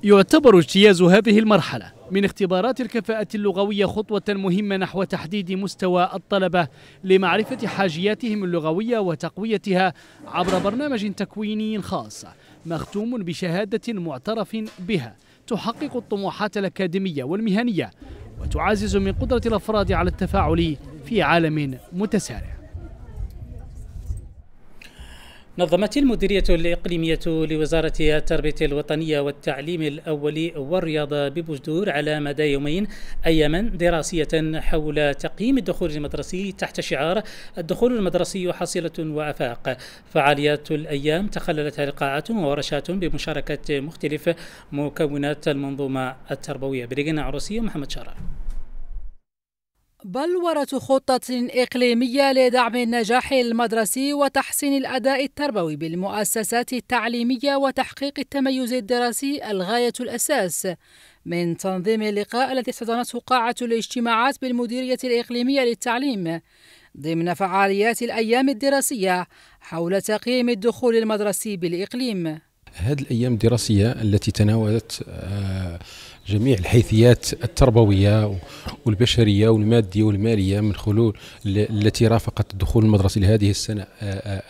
يعتبر اجتياز هذه المرحلة من اختبارات الكفاءة اللغوية خطوة مهمة نحو تحديد مستوى الطلبة لمعرفة حاجياتهم اللغوية وتقويتها عبر برنامج تكويني خاص مختوم بشهادة معترف بها. تحقق الطموحات الأكاديمية والمهنية وتعزز من قدرة الأفراد على التفاعل في عالم متسارع. نظمت المديرية الإقليمية لوزارة التربية الوطنية والتعليم الأولي والرياضة ببجدور على مدى يومين أياما دراسية حول تقييم الدخول المدرسي تحت شعار الدخول المدرسي حصيلة وأفاق. فعاليات الأيام تخللتها لقاءات وورشات بمشاركة مختلف مكونات المنظومة التربوية. بريغنا عروسية محمد شرف. بلورة خطة إقليمية لدعم النجاح المدرسي وتحسين الأداء التربوي بالمؤسسات التعليمية وتحقيق التميز الدراسي الغاية الأساس. من تنظيم اللقاء الذي احتضنته قاعة الاجتماعات بالمديرية الإقليمية للتعليم ضمن فعاليات الأيام الدراسية حول تقييم الدخول المدرسي بالإقليم. هذه الأيام الدراسية التي تناولت جميع الحيثيات التربوية والبشرية والمادية والمالية من خلول التي رافقت الدخول المدرسي لهذه السنة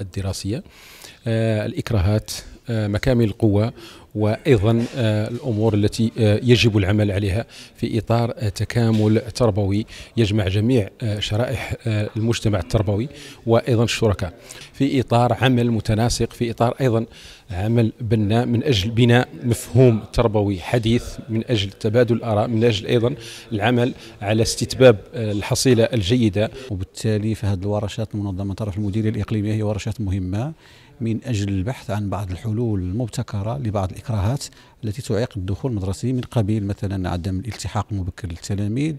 الدراسية. الإكراهات مكامن القوة وأيضا الأمور التي يجب العمل عليها في إطار تكامل تربوي يجمع جميع شرائح المجتمع التربوي وأيضا الشركاء. في إطار عمل متناسق في إطار أيضا عمل بناء من أجل بناء مفهوم تربوي حديث من أجل تبادل الاراء من أجل أيضا العمل على استتباب الحصيلة الجيدة. وبالتالي فهذه الورشات المنظمه طرف المديرية الإقليمية هي ورشات مهمة من أجل البحث عن بعض الحلول المبتكرة لبعض الإكراهات التي تعيق الدخول المدرسي من قبيل مثلا عدم الالتحاق المبكر للتلاميذ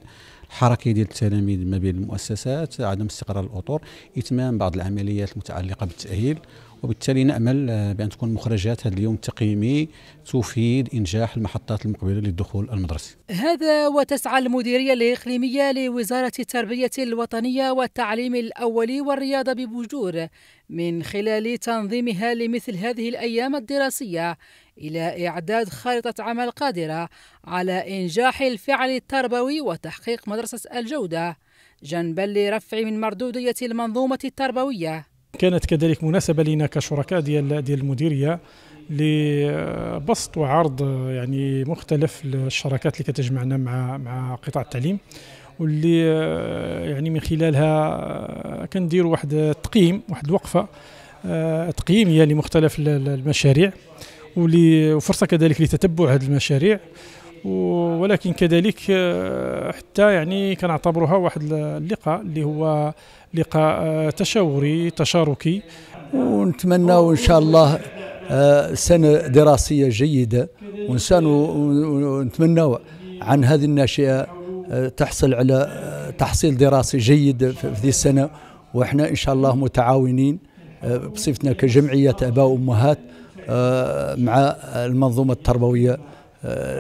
الحركة ديال التلاميذ ما بين المؤسسات عدم استقرار الأطر إتمام بعض العمليات المتعلقة بالتأهيل وبالتالي نأمل آه، بأن تكون مخرجات هذا اليوم التقييمي تفيد إنجاح المحطات المقبلة للدخول المدرسي. هذا وتسعى المديرية الإقليمية لوزارة التربية الوطنية والتعليم الأولي والرياضة ببجور من خلال تنظيمها لمثل هذه الأيام الدراسية إلى إعداد خارطة عمل قادرة على إنجاح الفعل التربوي وتحقيق مدرسة الجودة جنبا لرفع من مردودية المنظومة التربوية. كانت كذلك مناسبة لنا كشركاء ديال ديال المديرية لبسط وعرض يعني مختلف الشراكات اللي كتجمعنا مع مع قطاع التعليم واللي يعني من خلالها كنديروا واحد التقييم واحد الوقفة تقييمية لمختلف المشاريع وفرصة كذلك لتتبع هذه المشاريع ولكن كذلك حتى يعني كنعتبروها واحد اللقاء اللي هو لقاء تشاوري تشاركي. ونتمنى إن شاء الله سنة دراسية جيدة. ونتمنى عن هذه الناشئة تحصل على تحصيل دراسي جيد في هذه السنة. وإحنا إن شاء الله متعاونين بصفتنا كجمعية آباء وامهات مع المنظومة التربوية.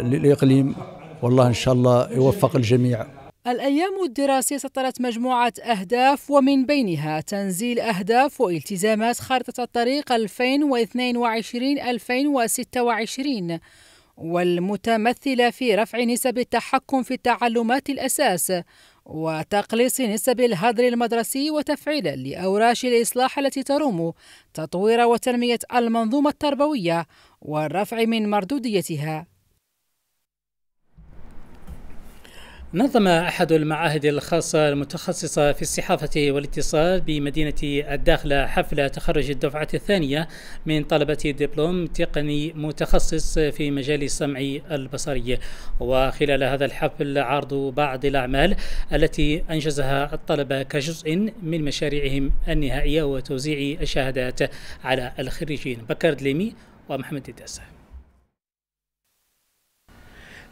للإقليم. والله إن شاء الله يوفق الجميع. الأيام الدراسية سطرت مجموعة أهداف ومن بينها تنزيل أهداف والتزامات خارطة الطريق 2022-2026 والمتمثلة في رفع نسب التحكم في تعلمات الأساس وتقليص نسب الهدر المدرسي وتفعيلا لأوراش الإصلاح التي تروم تطوير وتنمية المنظومة التربوية والرفع من مردوديتها. نظم أحد المعاهد الخاصة المتخصصة في الصحافة والاتصال بمدينة الداخلة حفل تخرج الدفعة الثانية من طلبة دبلوم تقني متخصص في مجال السمع البصري. وخلال هذا الحفل عرض بعض الأعمال التي أنجزها الطلبة كجزء من مشاريعهم النهائية وتوزيع الشهادات على الخريجين. بكر دليمي ومحمد الداسة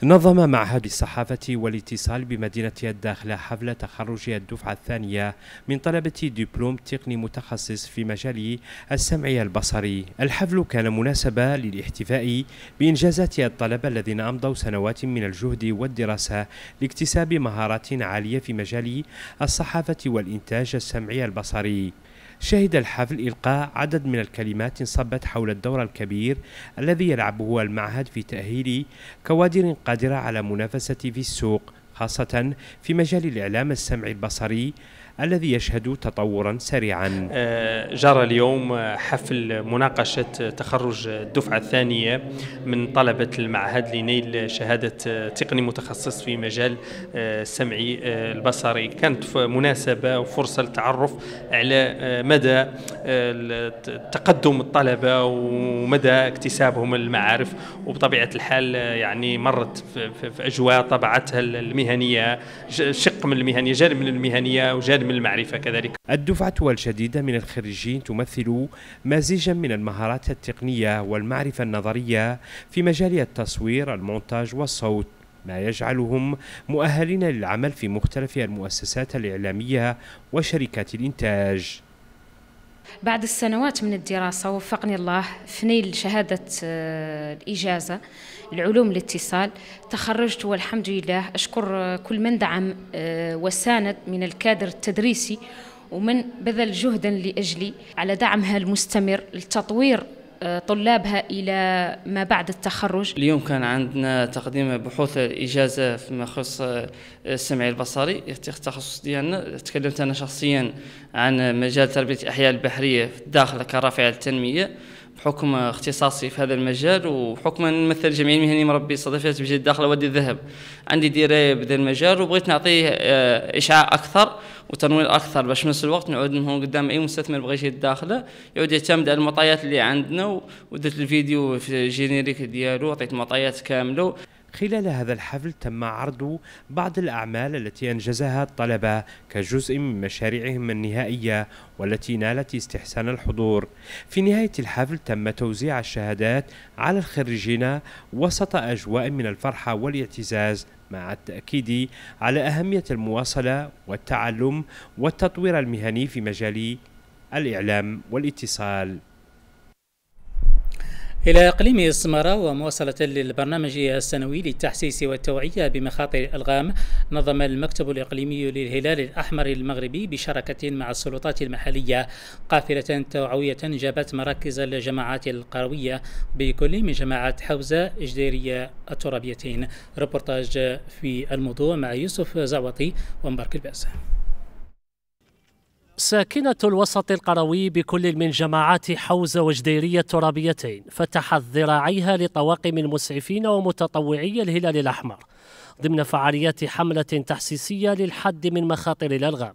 نظم معهد الصحافة والاتصال بمدينة الداخلة حفل تخرج الدفعة الثانية من طلبة دبلوم تقني متخصص في مجال السمع البصري الحفل كان مناسبة للاحتفاء بإنجازات الطلبة الذين أمضوا سنوات من الجهد والدراسة لاكتساب مهارات عالية في مجال الصحافة والإنتاج السمعي البصري شهد الحفل إلقاء عدد من الكلمات صبت حول الدور الكبير الذي يلعبه المعهد في تأهيل كوادر قادرة على منافسة في السوق خاصة في مجال الإعلام السمعي البصري. الذي يشهد تطورا سريعا. آه، جرى اليوم حفل مناقشة تخرج الدفعة الثانية من طلبة المعهد لنيل شهادة تقني متخصص في مجال آه، السمعي آه، البصري كانت مناسبة وفرصة للتعرف على مدى تقدم الطلبة ومدى اكتسابهم المعارف وبطبيعة الحال يعني مرت في أجواء طبعتها المهنية شق من المهنية جانب من المهنية وجانب من المعرفة كذلك. الدفعة الجديدة من الخريجين تمثل مزيجا من المهارات التقنية والمعرفة النظرية في مجال التصوير المونتاج والصوت ما يجعلهم مؤهلين للعمل في مختلف المؤسسات الإعلامية وشركات الإنتاج. بعد السنوات من الدراسة وفقني الله في نيل شهادة آه، الإجازة العلوم الاتصال تخرجت والحمد لله أشكر كل من دعم آه، وساند من الكادر التدريسي ومن بذل جهدا لأجلي على دعمها المستمر لتطوير آه، طلابها إلى ما بعد التخرج. اليوم كان عندنا تقديم بحوث إجازة فيما يخص السمع البصري التخصص ديالنا. تكلمت أنا شخصيا عن مجال تربية الأحياء البحرية داخل كرافع التنمية. بحكم اختصاصي في هذا المجال وحكم نمثل جمعيه المهنيه مربي صدفات بجد داخل وادي الذهب. عندي درايه بهذا المجال وبغيت نعطيه آه، إشعاع أكثر وتنوير أكثر باش في نفس الوقت نعود من هون قدام أي مستثمر بغى يجي الداخله يعود يعتمد على المعطيات اللي عندنا ودرت الفيديو في الجينيريك ديالو عطيت معطيات كاملة. خلال هذا الحفل تم عرض بعض الأعمال التي أنجزها الطلبة كجزء من مشاريعهم النهائية والتي نالت استحسان الحضور. في نهاية الحفل تم توزيع الشهادات على الخريجين وسط أجواء من الفرحة والاعتزاز مع التأكيد على أهمية المواصلة والتعلم والتطوير المهني في مجال الإعلام والاتصال. إلى إقليم السمارة ومواصلة للبرنامج السنوي للتحسيس والتوعية بمخاطر الألغام نظم المكتب الإقليمي للهلال الأحمر المغربي بشراكة مع السلطات المحلية قافلة توعوية جابت مراكز الجماعات القروية بكل من جماعات حوزة إجديرية الترابيتين. ريبورتاج في الموضوع مع يوسف زعوطي ومبارك البأس. ساكنة الوسط القروي بكل من جماعات حوزة وجديرية ترابيتين فتحت ذراعيها لطواقم المسعفين ومتطوعي الهلال الأحمر ضمن فعاليات حملة تحسيسية للحد من مخاطر الألغام.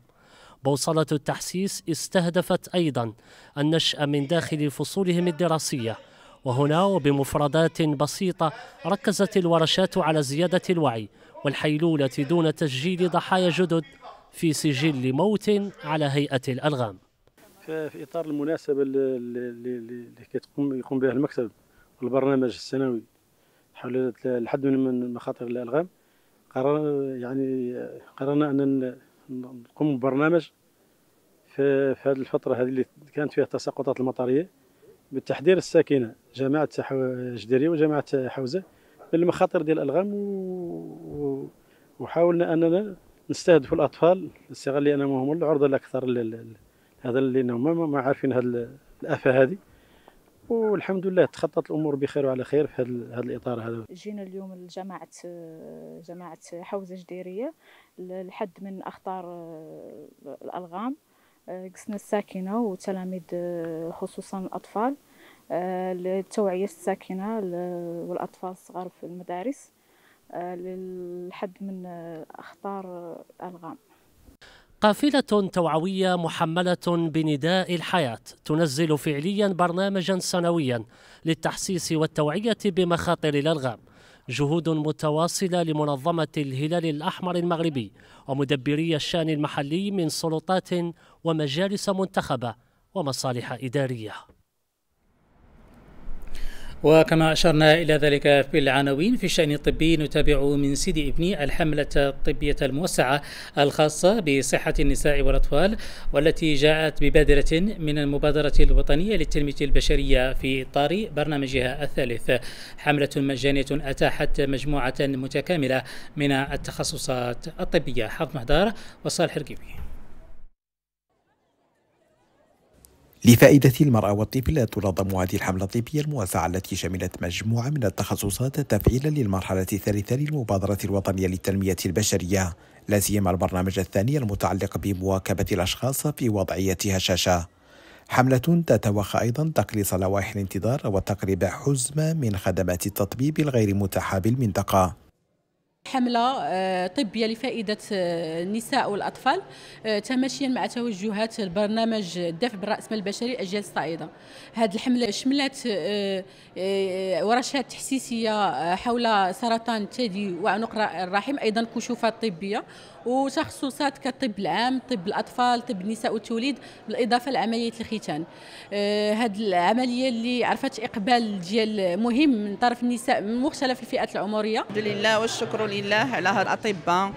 بوصلة التحسيس استهدفت أيضا النشأ من داخل فصولهم الدراسية وهنا وبمفردات بسيطة ركزت الورشات على زيادة الوعي والحيلولة دون تسجيل ضحايا جدد في سجل موت على هيئة الألغام في إطار المناسبة اللي كتقوم يقوم بها المكتب والبرنامج السنوي حول الحد من مخاطر الألغام قررنا يعني قررنا أن نقوم ببرنامج في, هذه الفترة هذه اللي كانت فيها التساقطات المطرية بالتحذير الساكنة جماعة جديرية وجماعة حوزة من المخاطر ديال الألغام. وحاولنا أننا نستهدف الأطفال الصغار لأنهم هم العرضة الأكثر هذا اللي هم ما عارفين هذه الآفة هذه والحمد لله تخطط الأمور بخير وعلى خير في هذا الإطار هذا. جينا اليوم لجماعة جماعة حوزة جديرية لحد من أخطار الألغام. قسنا الساكنة وتلاميذ خصوصا الأطفال. للتوعيه الساكنة والأطفال الصغار في المدارس. للحد من أخطار الالغام قافلة توعوية محملة بنداء الحياة. تنزل فعليا برنامجا سنويا للتحسيس والتوعية بمخاطر الألغام. جهود متواصلة لمنظمة الهلال الأحمر المغربي ومدبري الشأن المحلي من سلطات ومجالس منتخبة ومصالح إدارية. وكما أشرنا إلى ذلك في العناوين في الشأن الطبي نتابع من سيدي ابني الحملة الطبية الموسعة الخاصة بصحة النساء والأطفال والتي جاءت ببادرة من المبادرة الوطنية للتنمية البشرية في إطار برنامجها الثالث. حملة مجانية أتاحت مجموعة متكاملة من التخصصات الطبية. حفظ مهدار وصالح الرقيبي لفائدة المرأة والطفل تنظم هذه الحملة الطبية الموسعة التي شملت مجموعة من التخصصات تفعيلا للمرحلة الثالثة للمبادرة الوطنية للتنمية البشرية لا سيما البرنامج الثاني المتعلق بمواكبة الأشخاص في وضعية هشاشة. حملة تتوخى أيضا تقليص لوائح الانتظار وتقريب حزمة من خدمات التطبيب الغير متاحة بالمنطقة حملة آه، طبية لفائدة آه، النساء والأطفال آه، تماشيا مع توجهات البرنامج الدفع بالرأسمال البشري الأجيال الصاعدة هذه الحملة شملت ورشات تحسيسية حول سرطان الثدي وعنق الرحم أيضا كشوفات طبية وتخصصات كالطب العام طب الأطفال طب النساء والتوليد بالإضافة لعملية الختان. هذه العملية اللي عرفت إقبال ديال مهم من طرف النساء من مختلف الفئات العمرية. الحمد لله والشكر لله على هاد الاطباء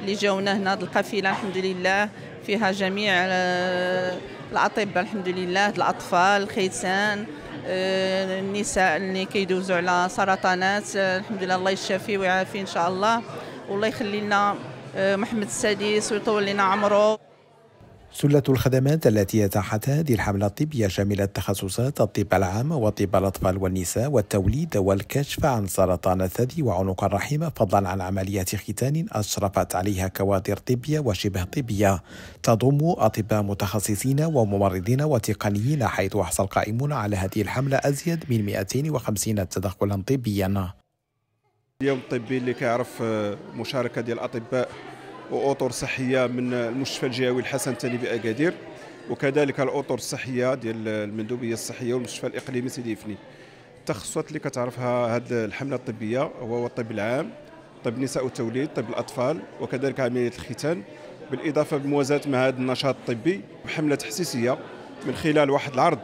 اللي جاونا هنا هاد القافله الحمد لله فيها جميع الاطباء الحمد لله الاطفال الختان النساء اللي كيدوزوا على سرطانات الحمد لله الله يشافي ويعافي ان شاء الله والله يخلي لنا محمد السادس ويطول لنا عمره سلة الخدمات التي أتاحتها هذه الحملة الطبية شملت تخصصات الطب العام وطب الأطفال والنساء والتوليد والكشف عن سرطان الثدي وعنق الرحم فضلا عن عمليات ختان أشرفت عليها كوادر طبية وشبه طبية. تضم أطباء متخصصين وممرضين وتقنيين حيث حصل قائمون على هذه الحملة أزيد من 250 تدخلا طبيا. اليوم الطبي اللي كيعرف مشاركة ديال الأطباء وأطر صحية من المستشفى الجهوي الحسن الثاني باكادير وكذلك الأطر الصحية ديال المندوبية الصحية والمستشفى الإقليمي سيدي فني التخصصات اللي كتعرفها هذه الحملة الطبية هو الطب العام طب النساء والتوليد طب الأطفال وكذلك عملية الختان بالإضافة بموازاة مع هذا النشاط الطبي. بحمله تحسيسية من خلال واحد العرض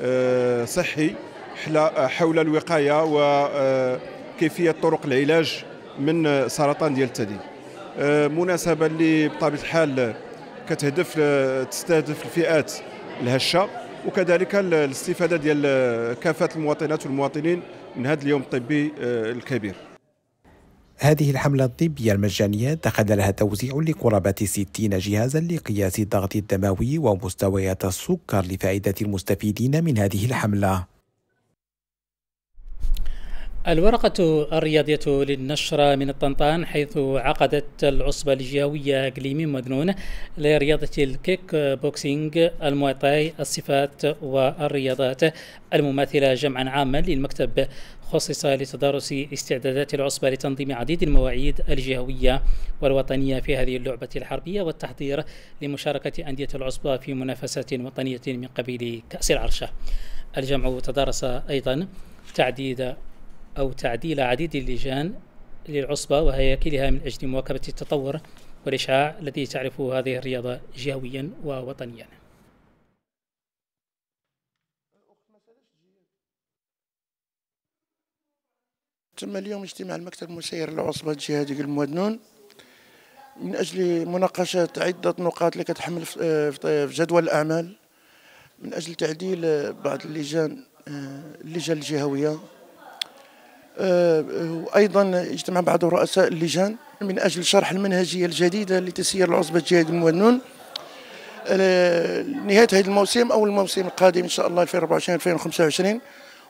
آه، صحي حول الوقاية وكيفيه طرق العلاج من سرطان ديال الثدي آه، مناسبة اللي بطبيعة الحال كتهدف تستهدف الفئات الهشة وكذلك الاستفادة ديال كافة المواطنات والمواطنين من هذا اليوم الطبي آه، الكبير. هذه الحملة الطبية المجانية تخللها توزيع لقرابة 60 جهازا لقياس الضغط الدموي ومستويات السكر لفائدة المستفيدين من هذه الحملة. الورقة الرياضية للنشرة من الطنطان حيث عقدت العصبة الجهوية كلميم واد نون لرياضة الكيك بوكسينج المواي تاي الصافات والرياضات المماثلة جمعا عاما للمكتب خصص لتدارس استعدادات العصبة لتنظيم عديد المواعيد الجهوية والوطنية في هذه اللعبة الحربية والتحضير لمشاركة أندية العصبة في منافسات وطنية من قبيل كأس العرش الجمع تدارس أيضا تعديد أو تعديل عديد اللجان للعصبة وهياكلها من أجل مواكبة التطور والإشعاع الذي تعرفه هذه الرياضة جهويا ووطنيا. تم اليوم اجتماع المكتب المسير للعصبة الجهادي المودنون من أجل مناقشة عدة نقاط اللي كتحمل في جدول الأعمال من أجل تعديل بعض اللجان اللجان الجهوية. وأيضا اجتمع بعض رؤساء اللجان من أجل شرح المنهجية الجديدة لتسيير العصبة الجهادي المودنون نهاية هذا الموسم أو الموسم القادم إن شاء الله 2024 2025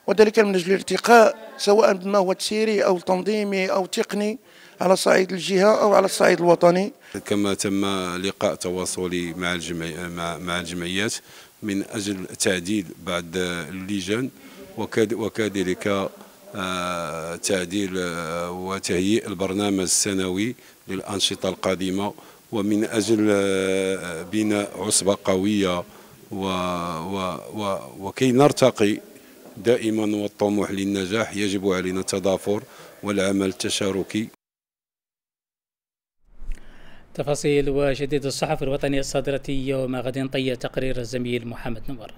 وذلك من أجل الارتقاء سواء بما هو تسييري أو تنظيمي أو تقني على صعيد الجهة أو على الصعيد الوطني. كما تم لقاء تواصلي مع الجمعي مع الجمعيات من أجل تعديل بعض اللجان وكذلك آه، تعديل آه، وتهيئ البرنامج السنوي للأنشطة القادمة ومن أجل آه، بناء عصبة قوية و و و وكي نرتقي دائما والطموح للنجاح يجب علينا التضافر والعمل التشاركي. تفاصيل وجديد الصحف الوطني الصادرة يوم غد طي تقرير الزميل محمد نور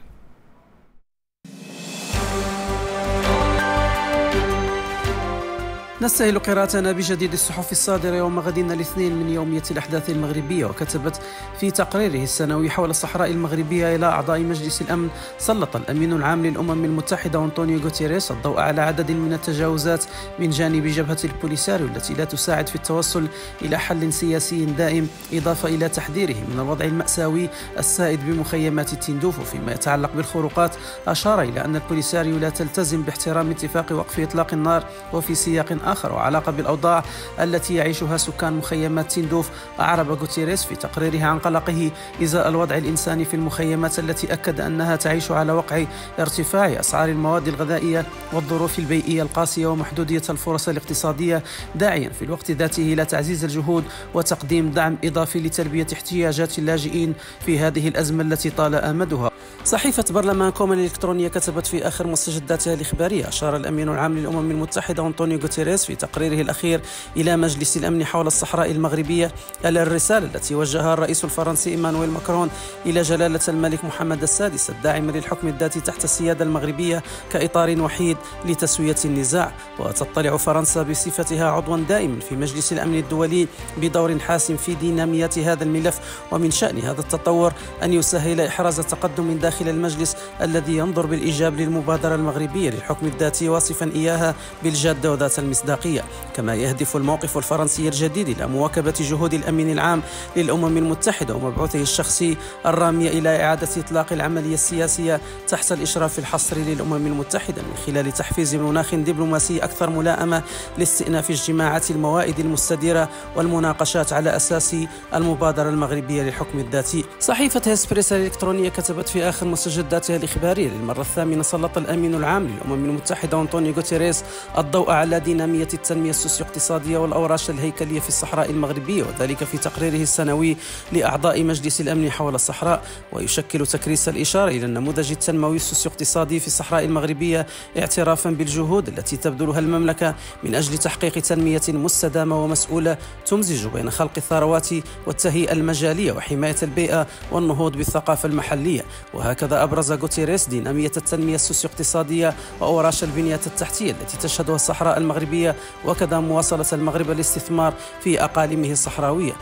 نستهل قراءتنا بجديد الصحف الصادرة يوم غد الاثنين من يومية الأحداث المغربية وكتبت في تقريره السنوي حول الصحراء المغربية إلى أعضاء مجلس الأمن سلط الأمين العام للأمم المتحدة أنطونيو غوتيريس الضوء على عدد من التجاوزات من جانب جبهة البوليساريو التي لا تساعد في التوصل إلى حل سياسي دائم إضافة إلى تحذيره من الوضع المأساوي السائد بمخيمات التندوف وفيما يتعلق بالخروقات. أشار إلى أن البوليساريو لا تلتزم باحترام اتفاق وقف إطلاق النار وفي سياق آخر. وعلاقة بالأوضاع التي يعيشها سكان مخيمات تندوف أعرب غوتيريس في تقريره عن قلقه إزاء الوضع الإنساني في المخيمات التي أكد أنها تعيش على وقع ارتفاع أسعار المواد الغذائية والظروف البيئية القاسية ومحدودية الفرص الاقتصادية داعيا في الوقت ذاته إلى تعزيز الجهود وتقديم دعم إضافي لتلبية احتياجات اللاجئين في هذه الأزمة التي طال أمدها. صحيفة برلمان كوم الإلكترونية كتبت في آخر مستجداتها الإخبارية أشار الأمين العام للأمم المتحدة أنطونيو غوتيريس في تقريره الأخير إلى مجلس الأمن حول الصحراء المغربية. على الرسالة التي وجهها الرئيس الفرنسي إيمانويل ماكرون إلى جلالة الملك محمد السادس الداعم للحكم الذاتي تحت السيادة المغربية كإطار وحيد لتسوية النزاع. وتطلع فرنسا بصفتها عضوا دائما في مجلس الأمن الدولي بدور حاسم في ديناميات هذا الملف. ومن شأن هذا التطور أن يسهل إحراز تقدم داخل المجلس الذي ينظر بالإيجاب للمبادرة المغربية للحكم الذاتي واصفا إياها بالجادة وذات المصداقية كما يهدف الموقف الفرنسي الجديد إلى مواكبة جهود الأمين العام للأمم المتحدة ومبعوثه الشخصي الرامية إلى إعادة إطلاق العملية السياسية تحت الإشراف الحصري للأمم المتحدة من خلال تحفيز مناخ دبلوماسي أكثر ملائمة لاستئناف اجتماعات الموائد المستديرة والمناقشات على أساس المبادرة المغربية للحكم الذاتي. صحيفة هسبريس الإلكترونية كتبت في آخر مستجداتها الإخبارية للمرة الثامنة سلط الأمين العام للأمم المتحدة أنطونيو غوتيريس الضوء على دينامية التنمية السوسيو اقتصادية والأوراش الهيكلية في الصحراء المغربية وذلك في تقريره السنوي لأعضاء مجلس الأمن حول الصحراء ويشكل تكريس الإشارة إلى النموذج التنموي السوسيو اقتصادي في الصحراء المغربية اعترافا بالجهود التي تبذلها المملكة من أجل تحقيق تنمية مستدامة ومسؤولة تمزج بين خلق الثروات والتهيئة المجالية وحماية البيئة والنهوض بالثقافة المحلية. وهكذا أبرز غوتيريس دينامية التنمية السوسيو اقتصادية وأوراش البنية التحتية التي تشهدها الصحراء المغربية وكذا مواصلة المغرب الاستثمار في أقاليمه الصحراوية.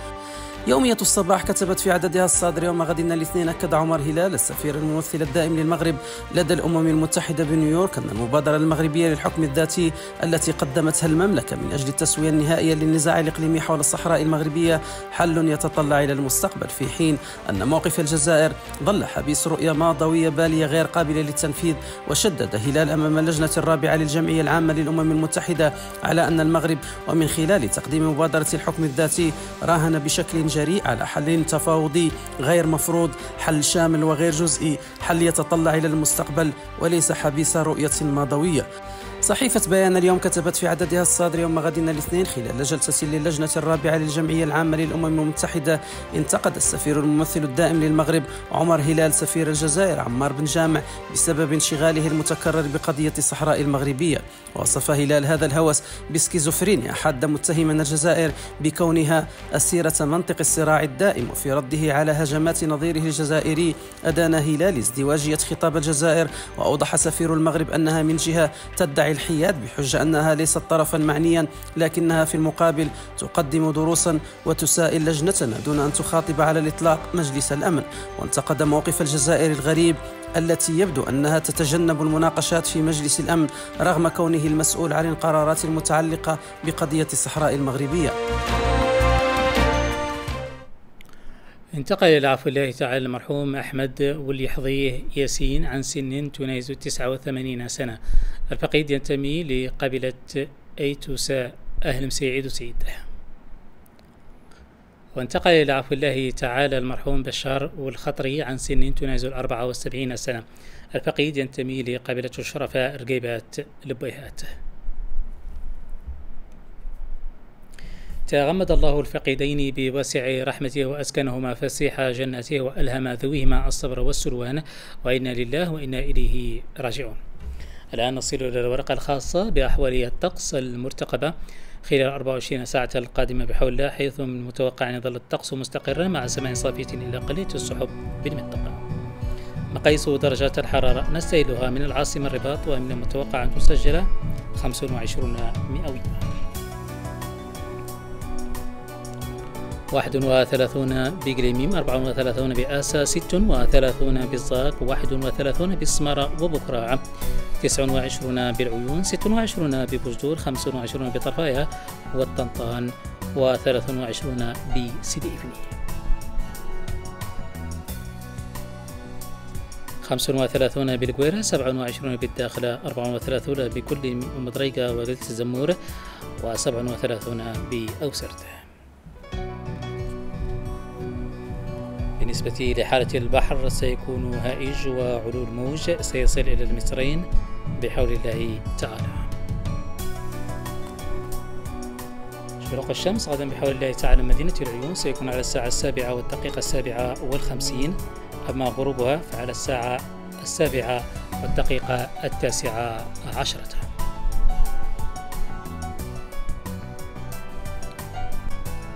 يومية الصباح كتبت في عددها الصادر يوم غد الاثنين أكد عمر هلال السفير الممثل الدائم للمغرب لدى الأمم المتحدة بنيويورك أن المبادرة المغربية للحكم الذاتي التي قدمتها المملكة من أجل التسوية النهائية للنزاع الإقليمي حول الصحراء المغربية حل يتطلع إلى المستقبل في حين أن موقف الجزائر ظل حبيس رؤية ماضوية بالية غير قابلة للتنفيذ وشدد هلال أمام اللجنة الرابعة للجمعية العامة للأمم المتحدة على أن المغرب ومن خلال تقديم مبادرة الحكم الذاتي راهن بشكل جريء على حل تفاوضي غير مفروض حل شامل وغير جزئي حل يتطلع إلى المستقبل وليس حبيس رؤية ماضوية. صحيفة بيان اليوم كتبت في عددها الصادر يوم غد الاثنين خلال جلسة للجنة الرابعة للجمعية العامة للأمم المتحدة انتقد السفير الممثل الدائم للمغرب عمر هلال سفير الجزائر عمار بن جامع بسبب انشغاله المتكرر بقضية الصحراء المغربية. وصف هلال هذا الهوس بسكيزوفرينيا حاد متهما الجزائر بكونها أسيرة منطق الصراع الدائم وفي رده على هجمات نظيره الجزائري أدان هلال ازدواجية خطاب الجزائر. وأوضح سفير المغرب أنها من جهة تدعي الحياد بحجة أنها ليست طرفا معنيا لكنها في المقابل تقدم دروسا وتسائل لجنتنا دون أن تخاطب على الإطلاق مجلس الأمن وانتقد موقف الجزائر الغريب التي يبدو أنها تتجنب المناقشات في مجلس الأمن رغم كونه المسؤول عن القرارات المتعلقة بقضية الصحراء المغربية. انتقل إلى عفو الله تعالى المرحوم أحمد واليحظيه ياسين عن سن تناهز 89 سنة. الفقيد ينتمي لقبيلة أيتوسا أهل مسيعيد سيد وانتقل إلى عفو الله تعالى المرحوم بشار والخطري عن سن تناهز 74 سنة. الفقيد ينتمي لقبيلة الشرفاء رقيبات لبيهات. تغمد الله الفقيدين بواسع رحمته وأسكنهما فسيح جنته وألهم ذويهما الصبر والسلوان وإنا لله وإنا إليه راجعون. الآن نصل إلى الورقة الخاصة بأحوال الطقس المرتقبة. خلال 24 ساعة القادمة بحول الله حيث من المتوقع أن يظل الطقس مستقرا مع سماء صافية إلى قليلة السحب بالمنطقة. مقاييس درجات الحرارة نستهلها من العاصمة الرباط ومن المتوقع أن تسجل 25 مئوية. واحد وثلاثون بقليميم أربعة وثلاثون بآسا ست وثلاثون بالزاق واحد وثلاثون بالسمرة وبكراع تسع وعشرون بالعيون ست وعشرون ببجدور خمس وعشرون بطرفايا والطنطان وثلاث وعشرون بسيدي إفني خمس وثلاثون بالقويرة سبع وعشرون بالداخلة أربع وثلاثون بكل مدريقة وقلت الزمور وسبع وثلاثون بأوسرته بالنسبة لحالة البحر سيكون هائج وعلو الموج سيصل إلى المترين بحول الله تعالى. شروق الشمس غدا بحول الله تعالى. مدينة العيون سيكون على الساعة السابعة والدقيقة السابعة والخمسين أما غروبها فعلى الساعة السابعة والدقيقة التاسعة عشرة.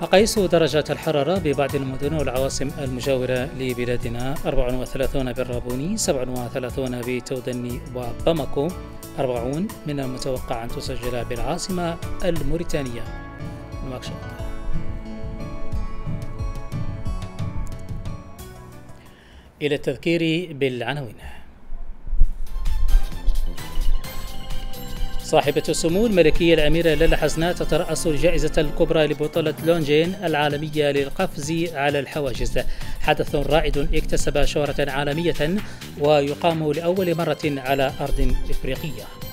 مقاييس درجات الحرارة ببعض المدن والعواصم المجاورة لبلادنا. 34 بالرابوني 37 بتودني وباماكو. 40 من المتوقع أن تسجل بالعاصمة الموريتانية. نواكشوط إلى التذكير بالعناوين. صاحبة السمو الملكية الأميرة ليلى حسناء تترأس الجائزة الكبرى لبطولة لونجين العالمية للقفز على الحواجز. حدث رائد اكتسب شهرة عالمية ويقام لأول مرة على أرض إفريقية.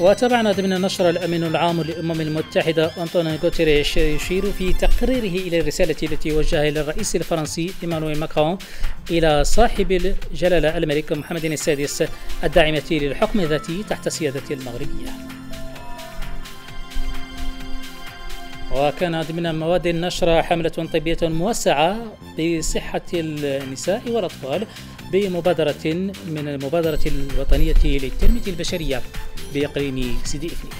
وتابعنا ضمن النشرة الأمين العام للأمم المتحدة أنطونيو غوتيريش يشير في تقريره إلى الرسالة التي وجهها إلى الرئيس الفرنسي إيمانويل ماكرون إلى صاحب الجلالة الملك محمد السادس الداعمة للحكم الذاتي تحت سيادة المغربية. وكان ضمن مواد النشر حملة طبية موسعة بصحة النساء والأطفال بمبادرة من المبادرة الوطنية للتنمية البشرية بإقليم سيدي إفني.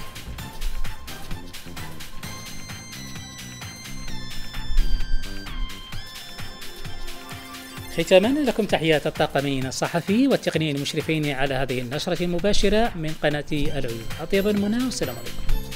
ختاما لكم تحيات الطاقمين الصحفي والتقنيين المشرفين على هذه النشرة المباشرة من قناة العيون. أطيب المنى والسلام عليكم.